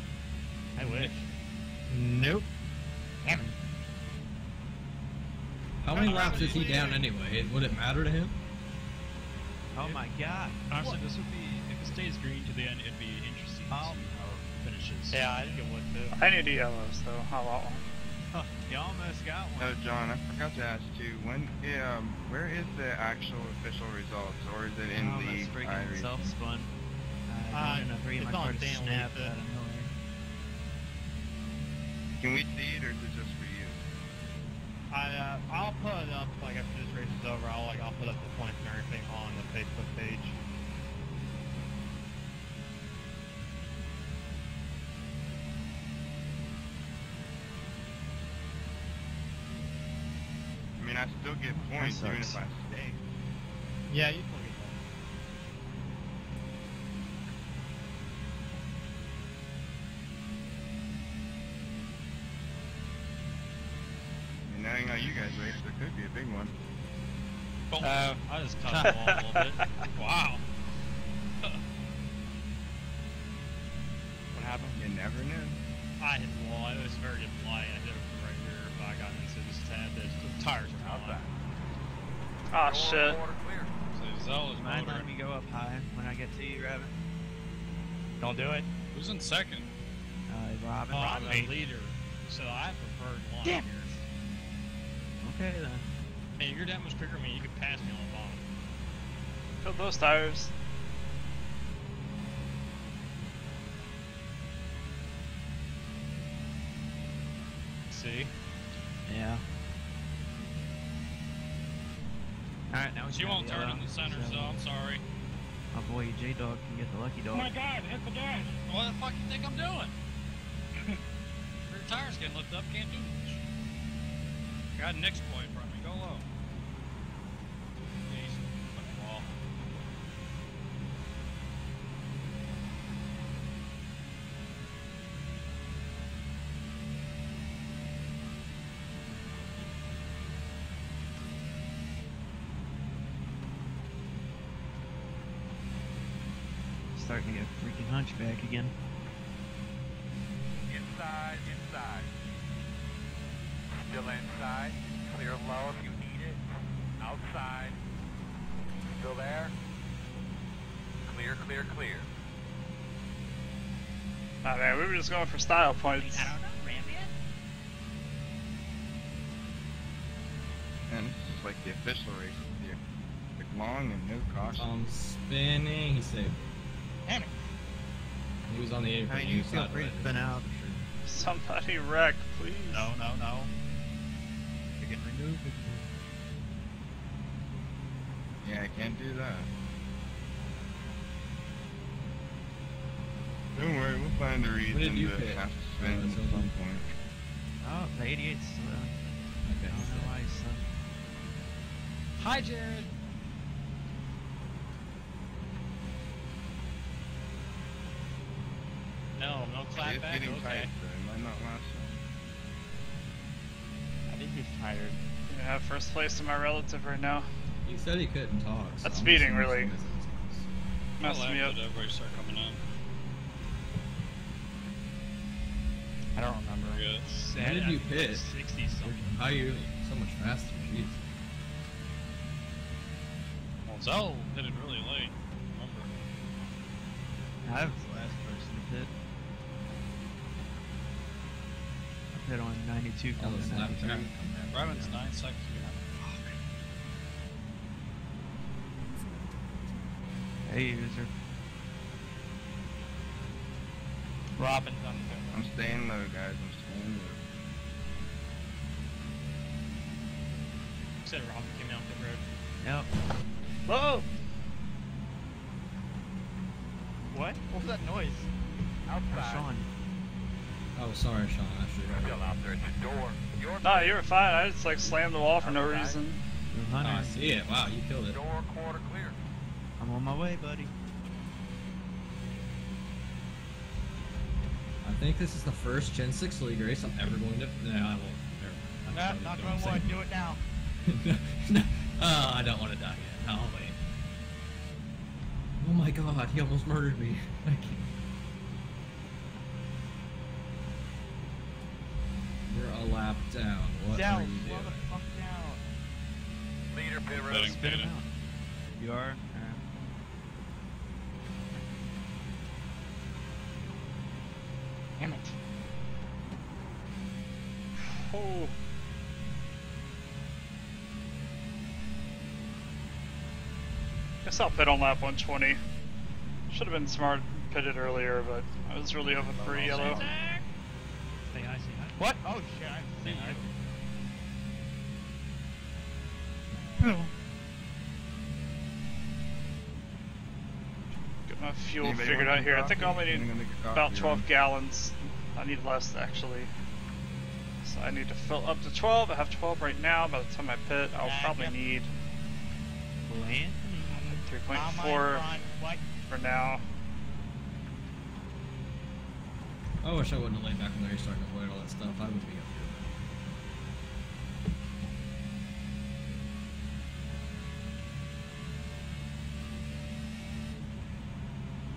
I wish. Nope. Damn it. How many uh, laps is he down anyway? Would it matter to him? Oh my god. Honestly, this would be if it stays green to the end, it'd be interesting to Oh. see how it finishes. Yeah, I think it would too. I need a yellows though. How about one? Huh, you almost got one. No, John, I forgot to ask you, When, um, where is the actual official results, or is it in oh, the that's freaking iRacing? self-spun. Uh, I don't know. it's my on card Dan snapped out of nowhere. Can we see it, or is it just for you? I uh, I'll put it up like after this race is over. I'll like I'll put up the points and everything on the Facebook page. I still get points even if. I stay. Yeah, you can get I mean, knowing how you guys race, there could be a big one. Oh, Uh, I just cut the wall a little bit. Wow. What happened? You never knew. I hit the wall. It was very light. I hit it from right here, but I got into this tad that the tires are Outside. gone. Oh shit. So Zella's Mind motor. letting me go up high when I get to you, Rabbit? Don't do it. Who's in second? Uh, Robin. Oh, I'm Rodney. a leader, so I prefer line Damn. here. Okay then. Hey, if you're that much quicker than me, you could pass me on the bottom. Fill those tires. See? Yeah. Alright, now She won't turn yellow, in the center, so I'm sorry. My boy J Dog can get the lucky dog. Oh my god, hit the gas. What the fuck you think I'm doing? Your tires getting lifted up, can't do much. Got an exploit Starting to get freaking hunchback again. Inside, inside. Still inside. Clear low if you need it. Outside. Still there. Clear, clear, clear. Nah, man, we were just going for style points. I don't know, Rambian? Man, this is like the official race here. Like long and no caution. Um, spinning. He saved. Damn. He was on the apron. I mean, you was feel free to spin out. Somebody wreck, please. No, no, no. You're getting removed. Yeah, I can't do that. Don't worry, we'll find a reason did you to pick? have to Uh, spin at Silver. some point. Oh, the 88's uh, I Okay. don't know why he's uh, Hi, Jared. No, no It's back. getting Okay. tight, though. It might not last long. I think he's tired. I have first place in my relative right now. He said he couldn't talk. so That's I'm speeding, really. it's- Messed me up. Did everybody start coming in? I don't remember. We're good. When did you pit? 60 something. How are you so much faster? Jeez. Well, Zell hit it really late. Remember? I was the last person to pit. I pit on 92 coming those to 93. traffic coming out. Ryman's nine seconds behind. Hey, user. Robin's on the I'm staying low, guys. I'm staying low. Said Robin came down pit road. Yep. Whoa! What? What was that noise? Outside. Sean. Oh, sorry, Sean. I should Still have. out there at the door. Your Nah, you were fine. I just like slammed the wall for no reason. Oh, I see it. Wow, you killed it. door quarter clear. I'm on my way, buddy. I think this is the first Gen 6 League race I'm ever going to. No, I won't. Never. Nah, totally not doing going the one. same. Do it now. no, oh, I don't want to die yet. No, I'll wait. Oh my god, he almost murdered me. I can't. We're a lap down. What Down. are you doing? the fuck down. Leader pit road. Betting Spit him out. You are? Damn it. Oh. Guess I'll pit on lap 120. Should have been smart pitted earlier, but I was really hoping for a yellow. Stay high, stay high. What? Oh shit, I see you. Get my fuel Anybody figured out here. I think I only need I'm gonna make a coffee about run. 12 gallons. I need less actually. So I need to fill up to 12. I have 12 right now. By the time I pit, I'll Yeah, probably need 3.4 for now. I wish I wouldn't have laid back when they started to avoid all that stuff. I would be up here.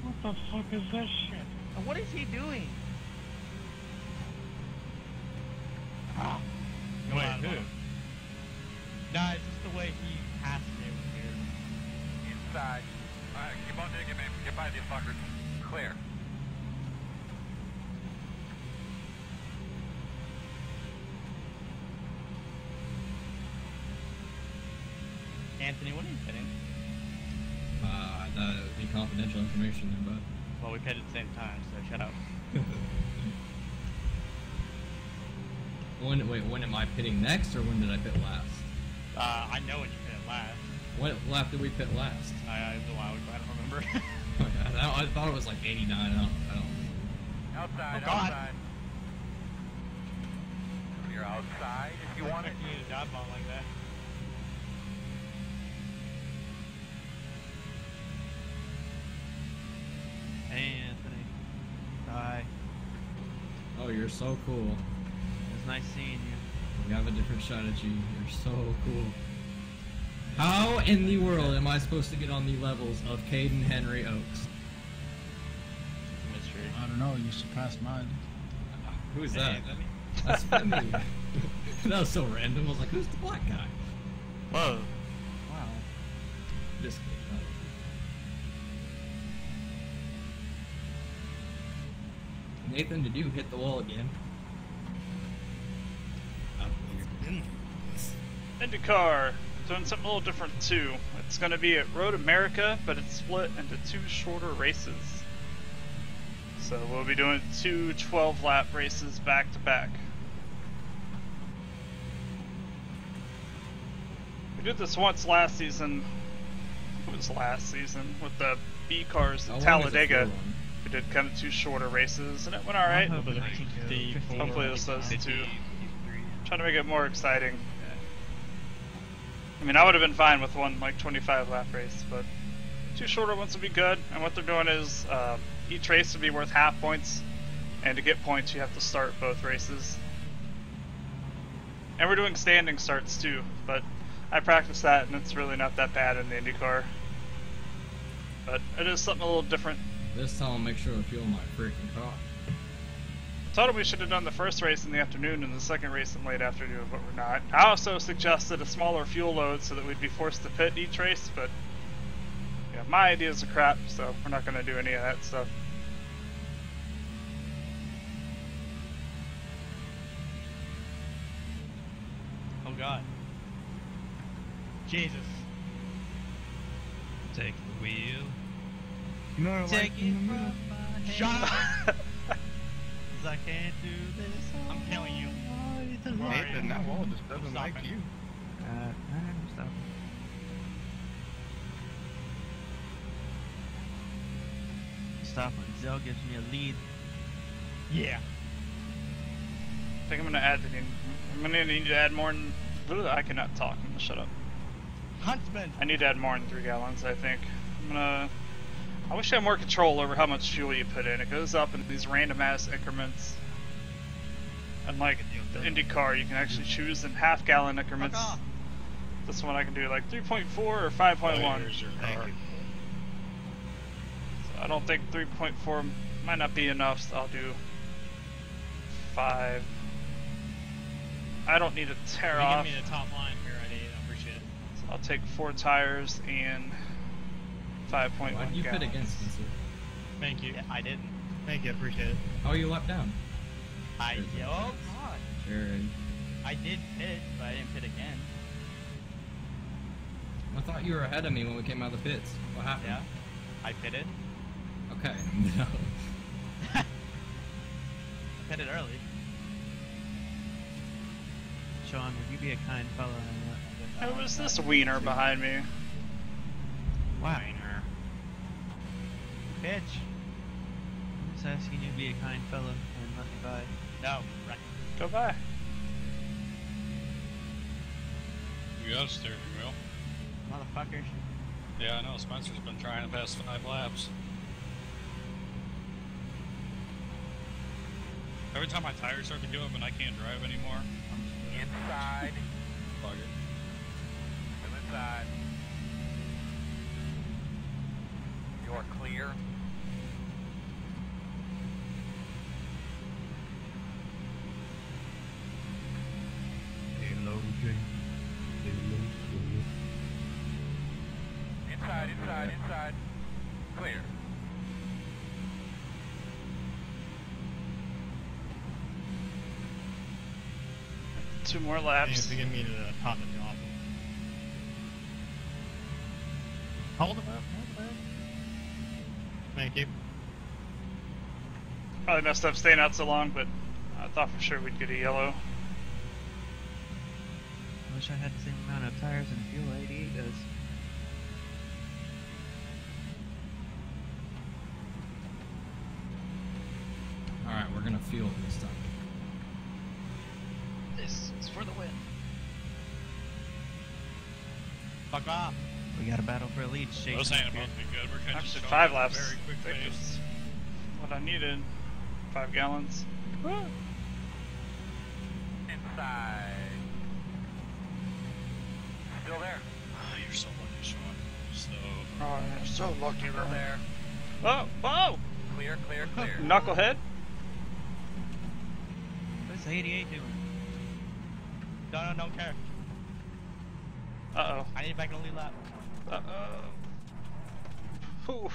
What the fuck is this shit? And What is he doing? Ah. Go Wait, who? Nah, it's just the way he passed me was weird. Inside. Alright, keep on digging, man. Get by these fuckers. Clear. Anthony, what are you pitting? here. Uh, that would be confidential information then, Well, we pitted at the same time, so shut up. when, wait, when am I pitting next, or when did I pit last? Uh, I know when you pit last. What lap did we pit last? I, I, it was a while ago, I don't remember. I, I thought it was like 89. I don't. I don't. Outside, Oh, God. outside. You're outside if you want to. You need a dive bomb like that. Anthony. Hi. Oh, you're so cool. It's nice seeing you. We have a different strategy. You're so cool. How in the world am I supposed to get on the levels of Caden Henry Oaks? Mystery. I don't know. You surpassed mine. Who's Hey, that? let me- That's Finley. that was so random. I was like, who's the black guy? Whoa. Nathan, did you hit the wall again? IndyCar doing something a little different too. It's going to be at Road America, but it's split into two shorter races. So we'll be doing two 12 lap races back to back. We did this once last season. It was last season with the B cars How at is it Talladega. For one? We did kind of two shorter races, and it went alright. I'm hoping I can go 54, Hopefully this does 50, too. Trying to make it more exciting. I mean, I would have been fine with one like 25 lap race, but two shorter ones would be good. And what they're doing is uh, each race would be worth half points, and to get points, you have to start both races. And we're doing standing starts too, but I practiced that and it's really not that bad in the IndyCar. But it is something a little different. This time I'll make sure to fuel my freaking car. Told him we should have done the first race in the afternoon and the second race in late afternoon, but we're not. I also suggested a smaller fuel load so that we'd be forced to pit each race, but yeah, my ideas are crap, so we're not going to do any of that stuff. Oh god. Jesus. Take the wheel. You know, Take like it in the from middle. my hand. Shut up! Cause I can't do this. I'm killing you. Nathan, that wall just doesn't Stop like you. Uh, I'm stopping. Stop when Zell gives me a lead. Yeah. I think I'm going to add the I'm going to need to add more than. Ugh, I cannot talk. I'm going to shut up. Huntsman. I need to add more than three gallons, I think. I'm gonna. I wish I had more control over how much fuel you put in. It goes up in these random ass increments. Unlike the IndyCar, you can actually choose in half gallon increments. This one I can do like 3.4 or 5.1. There's your Thank car. So I don't think 3.4 might not be enough, so I'll do 5. I don't need to tear Can you off. give me the top line here, I need. I appreciate it. So I'll take four tires and 5.1 Why'd you pit gallons. against me, sir? Thank you. Yeah, I didn't. Thank you, appreciate it. Oh, you left down? I There's no oh god. Sure. I did pit, but I didn't pit again. I thought you were ahead of me when we came out of the pits. What happened? Yeah. I pitted. Okay. No. I pitted early. Sean, would you be a kind fellow and let Who was this wiener behind me? Wiener. Bitch. I'm just asking you to be a kind fellow and let me by. No, right. Go by. You got a steering wheel. Motherfuckers. Yeah, I know. Spencer's been trying the past five laps. Every time my tires start to give up and I can't drive anymore, I'm just Inside. fuck it. Still inside. You're clear. Inside, inside, inside. Clear. Two more Thanks laps. to get me to the top of the office. Hold him up, hold him up. Thank you. Probably messed up staying out so long, but I thought for sure we'd get a yellow. I wish I had the same amount of tires and fuel 88 does. Alright, we're gonna fuel it this time. This is for the win. Fuck off. We got a battle for a lead. Shake Those ain't about to be good. We're catching Actually, Sean five laps. Very quick pace. what I needed. Five gallons. Inside. Still there. Oh, you're so lucky, Sean. So. Oh, I'm so lucky, Still there. Oh, whoa! Clear, clear, clear. Knucklehead? What's 88 doing? No, no, don't care. Uh oh. I need to back in the lead lap. oh. Uh oh. Whew.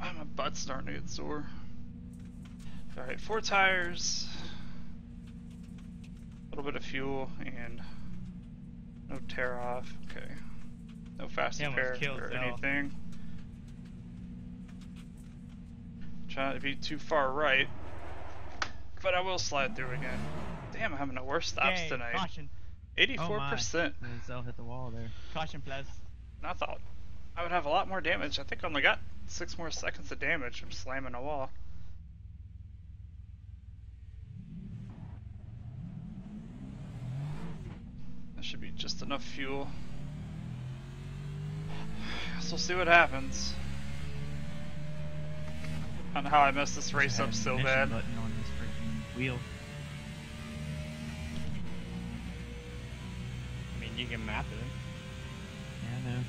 Ah, my butt's starting to get sore. Alright, four tires, a little bit of fuel, and no tear off. Okay. No fast He repair or anything. Trying to be too far right, but I will slide through again. Damn, I'm having the worst stops Yay, tonight. Caution. Oh Eighty-four percent. Oh Zell hit the wall there. Caution, please. I thought I would have a lot more damage. I think I only got six more seconds of damage from slamming a wall. Should be just enough fuel. So we'll see what happens. On how I messed this race up so bad. wheel. I mean, you can map it. Yeah, I know.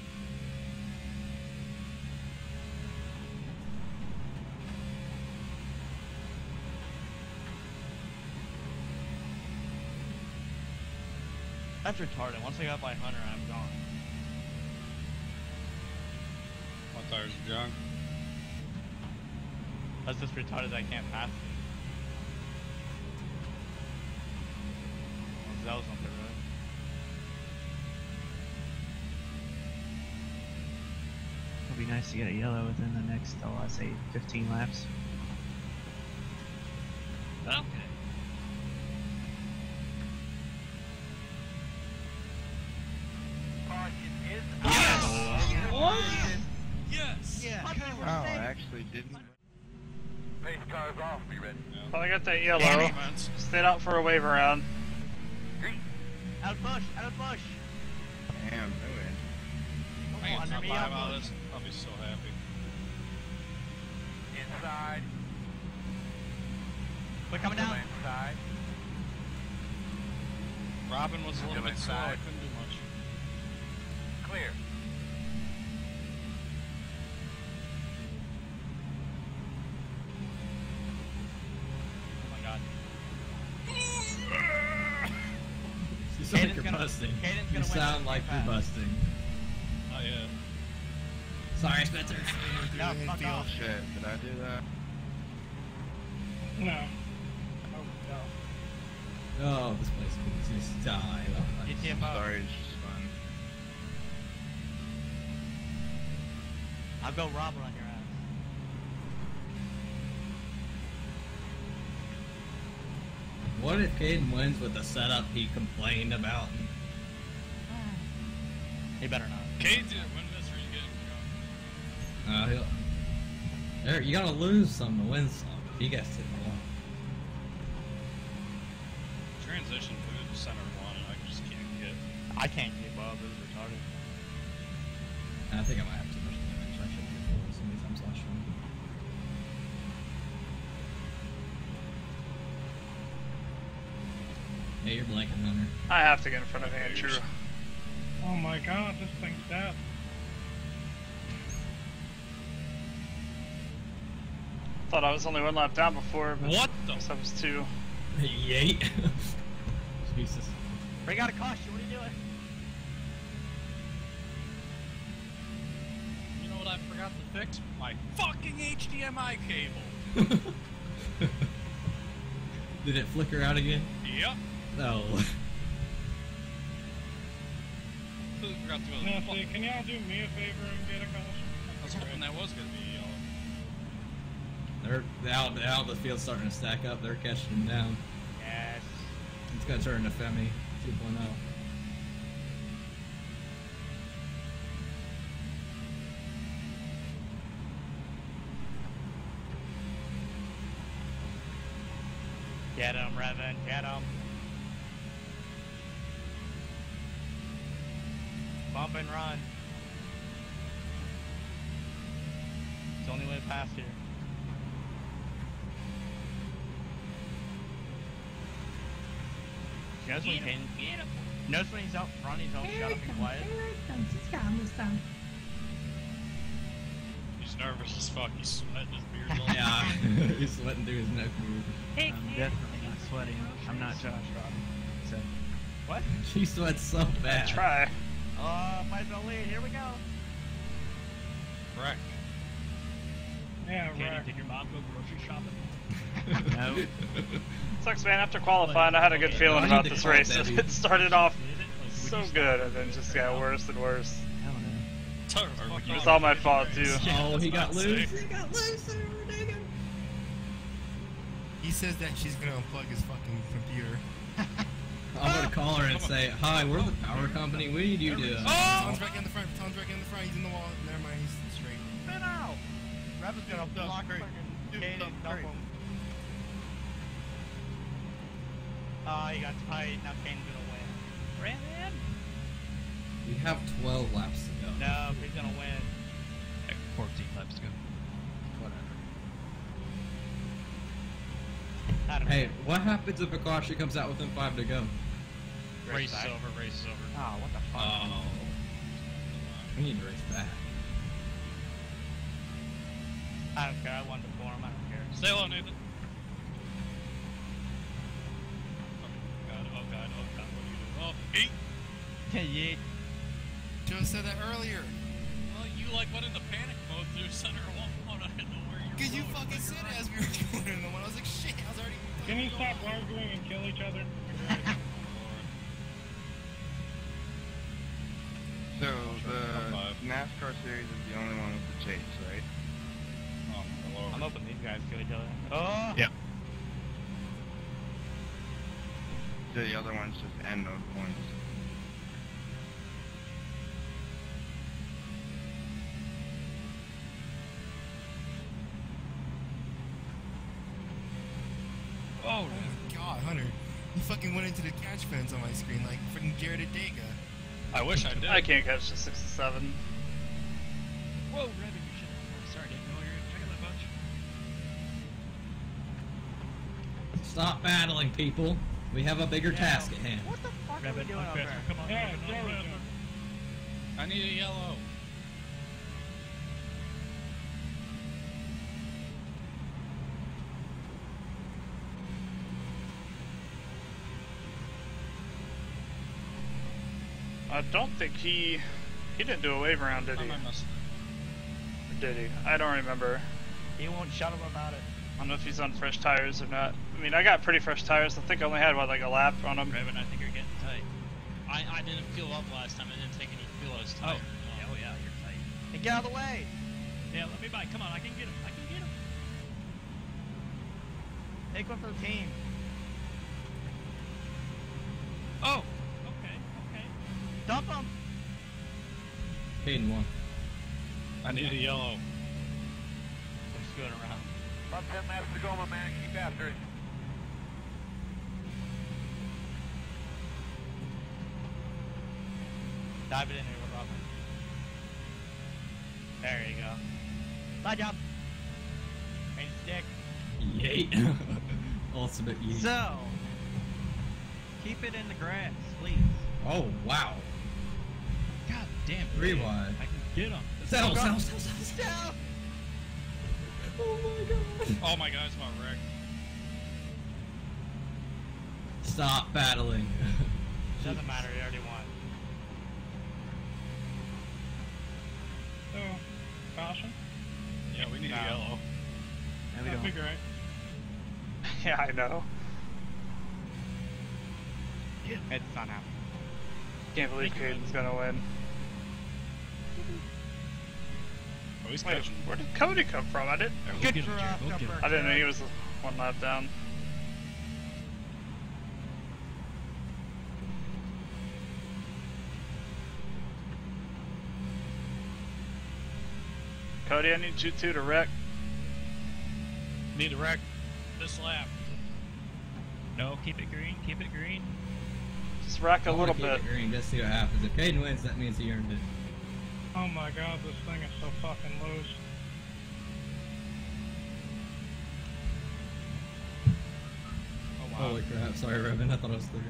That's retarded. Once I got by Hunter, I'm gone. My tires are junk. That's just retarded. I can't pass it. That was on the road. It'll be nice to get a yellow within the next, oh, I'd say 15 laps. Stayed out for a wave around. Out of bush. Out of bush. Damn, no I can under me, five out out bush. this. I'll be so happy. Inside. We're coming down. Inside. Robin was a little Still bit slow. No, Doing fuck off. shit. Did I do that? No. Oh, this place could just die. Get him up. Sorry, it's just fun. I'll go robber on your ass. What if Caden wins with the setup he complained about? He better not. Cade didn't win this or you get Uh, he'll, there, you gotta lose some to win some. If he gets to the wall. transition to center one and I just can't get. I can't keep up. This is retarded. I think I might have too much damage. I should have been so many times last run. Yeah, you're blanking, Hunter. I have to get in front of Andrew. Oh my god, this thing's dead. Thought I was only one lap down before, but What the? guess I was two. Yeet. Jesus. Bring out a caution. What are you doing? You know what I forgot to fix? My fucking HDMI cable. Did it flicker out again? Yep. No. Completely forgot to go. Nancy, can y'all do me a favor and get a caution? I was hoping that was gonna be yellow. They're the out the out of the field's starting to stack up. They're catching them down. Yes. It's gonna turn into Femi oh. 2.0. You notice when Get him, get him. notice when he's out front, he's all There shut it up and quiet. there it comes. He's got him this time. He's nervous as fuck. He's sweating his beard all Yeah, he's sweating through his neck. Hey, I'm definitely not sweating. I'm not Josh Robin. So, What? She sweats so bad. Try. Oh, uh, might as well lead. Here we go. Correct. Yeah, Katie, right. did your mom go grocery shopping? no. Sucks, man. After qualifying, I had a good feeling about this race. It started off so good, and then just got worse and worse. Hell no. Totally fucked It was all my fault too. Oh, he got loose. He got loose. They were digging. He says that she's gonna unplug his fucking computer. I'm gonna call her and say, "Hi, we're the power company. We need you to." Oh! Tom's right in the front. Tom's right in the front. He's in the wall. Never mind. He's straight. Spin out. Revan's gonna Dude, block great. fucking Dude, Kane and great. dump him. Oh, he got tight. Now Kane's gonna win. Revan? We have 12 laps to go. No, he's gonna win. 14 laps to go. Adam. Hey, what happens if a caution comes out within five to go? Race is over. Race is over. Oh, what the fuck? Oh. We need to race back. I don't care. I won the forum. I don't care. Stay low, Nathan. Oh god, oh god, oh god, what are you doing? Oh, eat! Yeet. Joe said that earlier. Well, you like went into panic mode through center one. I didn't know where you were Cause you fucking said it as we were going in the one. I was like, shit, I was already. Can you stop arguing and kill each other? So the NASCAR series is the only one with the chase, right? Oh, I'm hoping these guys kill each other. Oh! Yep. So the other ones just end those points. Into the catch fence on my screen like freaking Jared Adega. I wish I did. I can't catch the 67. Whoa, Revan, you shit. Oh, sorry, didn't know you were checking that bunch. Stop battling, people. We have a bigger task at hand. What the fuck are we doing out there? Come on, Yeah, Revan, Joe, unfair. I need a yellow. I don't think he he didn't do a wave round, did he? Did he? I don't remember. He won't shut him about it. I don't know if he's on fresh tires or not. I mean, I got pretty fresh tires. I think I only had what like a lap on them. Revan, I think you're getting tight. I, I didn't fuel up last time. I didn't take any fuel. I was Oh. oh yeah, you're tight. Hey, get out of the way! Yeah, let me by. Come on, I can get him. I can get him. Take one for the team. Oh. Dump him! Hayden won. I need a yellow. I'm screwing around. About 10 laps to go, my man. Keep after it. Dive it in here, Robin. There you go. Side job. Main stick. Yeet. Ultimate yeet. So, keep it in the grass, please. Oh, wow. God damn. Three Revan, wide. I can get him. Settle, Oh, settle, God. settle, settle, settle. Down! Oh my god. Oh my god, it's my wreck. Stop battling. Doesn't matter, you already won. So, caution? Yeah, we need No. a yellow. No, we I don't. figure right. Yeah, I know. It's not happening. Can't believe Caden's gonna win. Oh, he's Wait, catching. where did Cody come from? I didn't. Alright, Good we'll get for him. We'll get I didn't know he was one lap down. Cody, I need you two to wreck. Need to wreck this lap. No, keep it green. Keep it green. Just wreck a I wanna little keep bit. it green, just see what happens. If Caden wins, that means he earned it. Oh my god, this thing is so fucking loose. Oh, wow. Holy crap, sorry Revan, I thought I was there.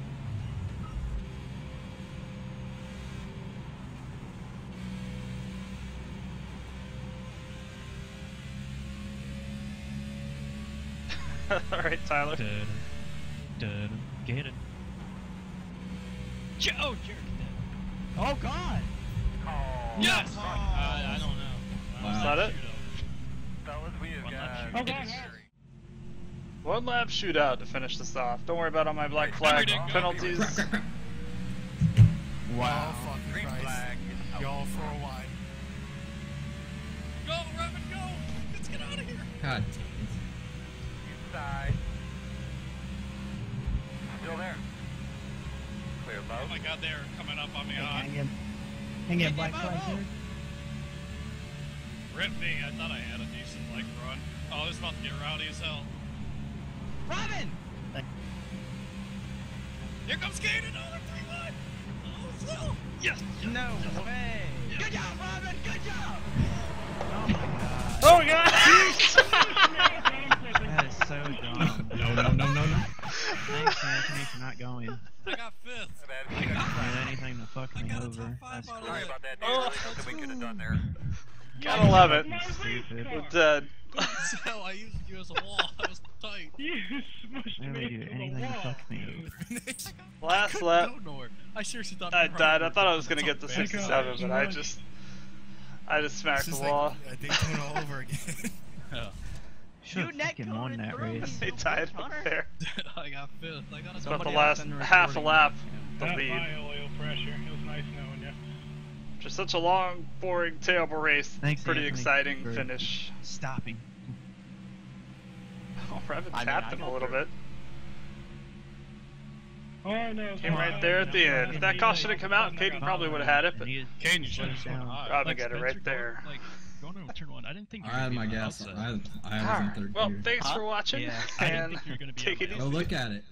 All right, Tyler. Dun, dun, get it. J- oh, Jared. Oh, God! Yes! Uh, I don't know. Wow. Is that it? Fellas, we have One lap got... shoot. Oh, Get God, it. yeah. One lap shootout to finish this off. Don't worry about all my black flag penalties. Wow. fucking Green Christ. flag. Y'all for a while. Go, Revan, go! Let's get out of here! God damn it. Inside. Still there. Clear Oh my god, they're coming up on me. Hey, Uh, can get, can I get black flag here? rip me, I thought I had a decent like run. Oh, this is about to get rowdy as hell. Robin! Here comes Caden! Oh, they're three wide! Oh, slow! Yes! No way! Good job, Robin! Good job! Oh my god! That is so dumb. No, no, no, no, no. Thanks, Anthony, for not going. I got fifth. I Did anything to fuck me over. That's Sorry about that, dude. Really something we could have done there. Gotta love it. stupid. We're dead. Hell, I used you as a wall. That was tight. You smushed me they do into anything the to wall. fuck me over? Last couldn't lap. I seriously thought I died. I thought I was gonna get to how bad- 67, but I just, I just smacked the This is wall. like uh, Daytona all over again. Yeah. Should have fucking won that race. They tied up there. I got fifth. I got a It's about the last half a lap, the Not lead. my oil pressure. It was nice knowing you. Just such a long, boring, terrible race. Thanks, Pretty Anthony, exciting for finish. Stopping. Oh, Revan I mean, tapped I him a little bit. All I know is Came when I right there at the end. If that the caution lead, had come out, I got Caden probably would have had it, but Kane, you should have down. went high. Robin Like got it Spencer right there. Going, like going over turn one. I didn't think. you I had my be gas. I, I was in Alright, third well, gear. thanks Huh? for watching, Yeah. I didn't and think you were gonna be take it the Go easy. look at it.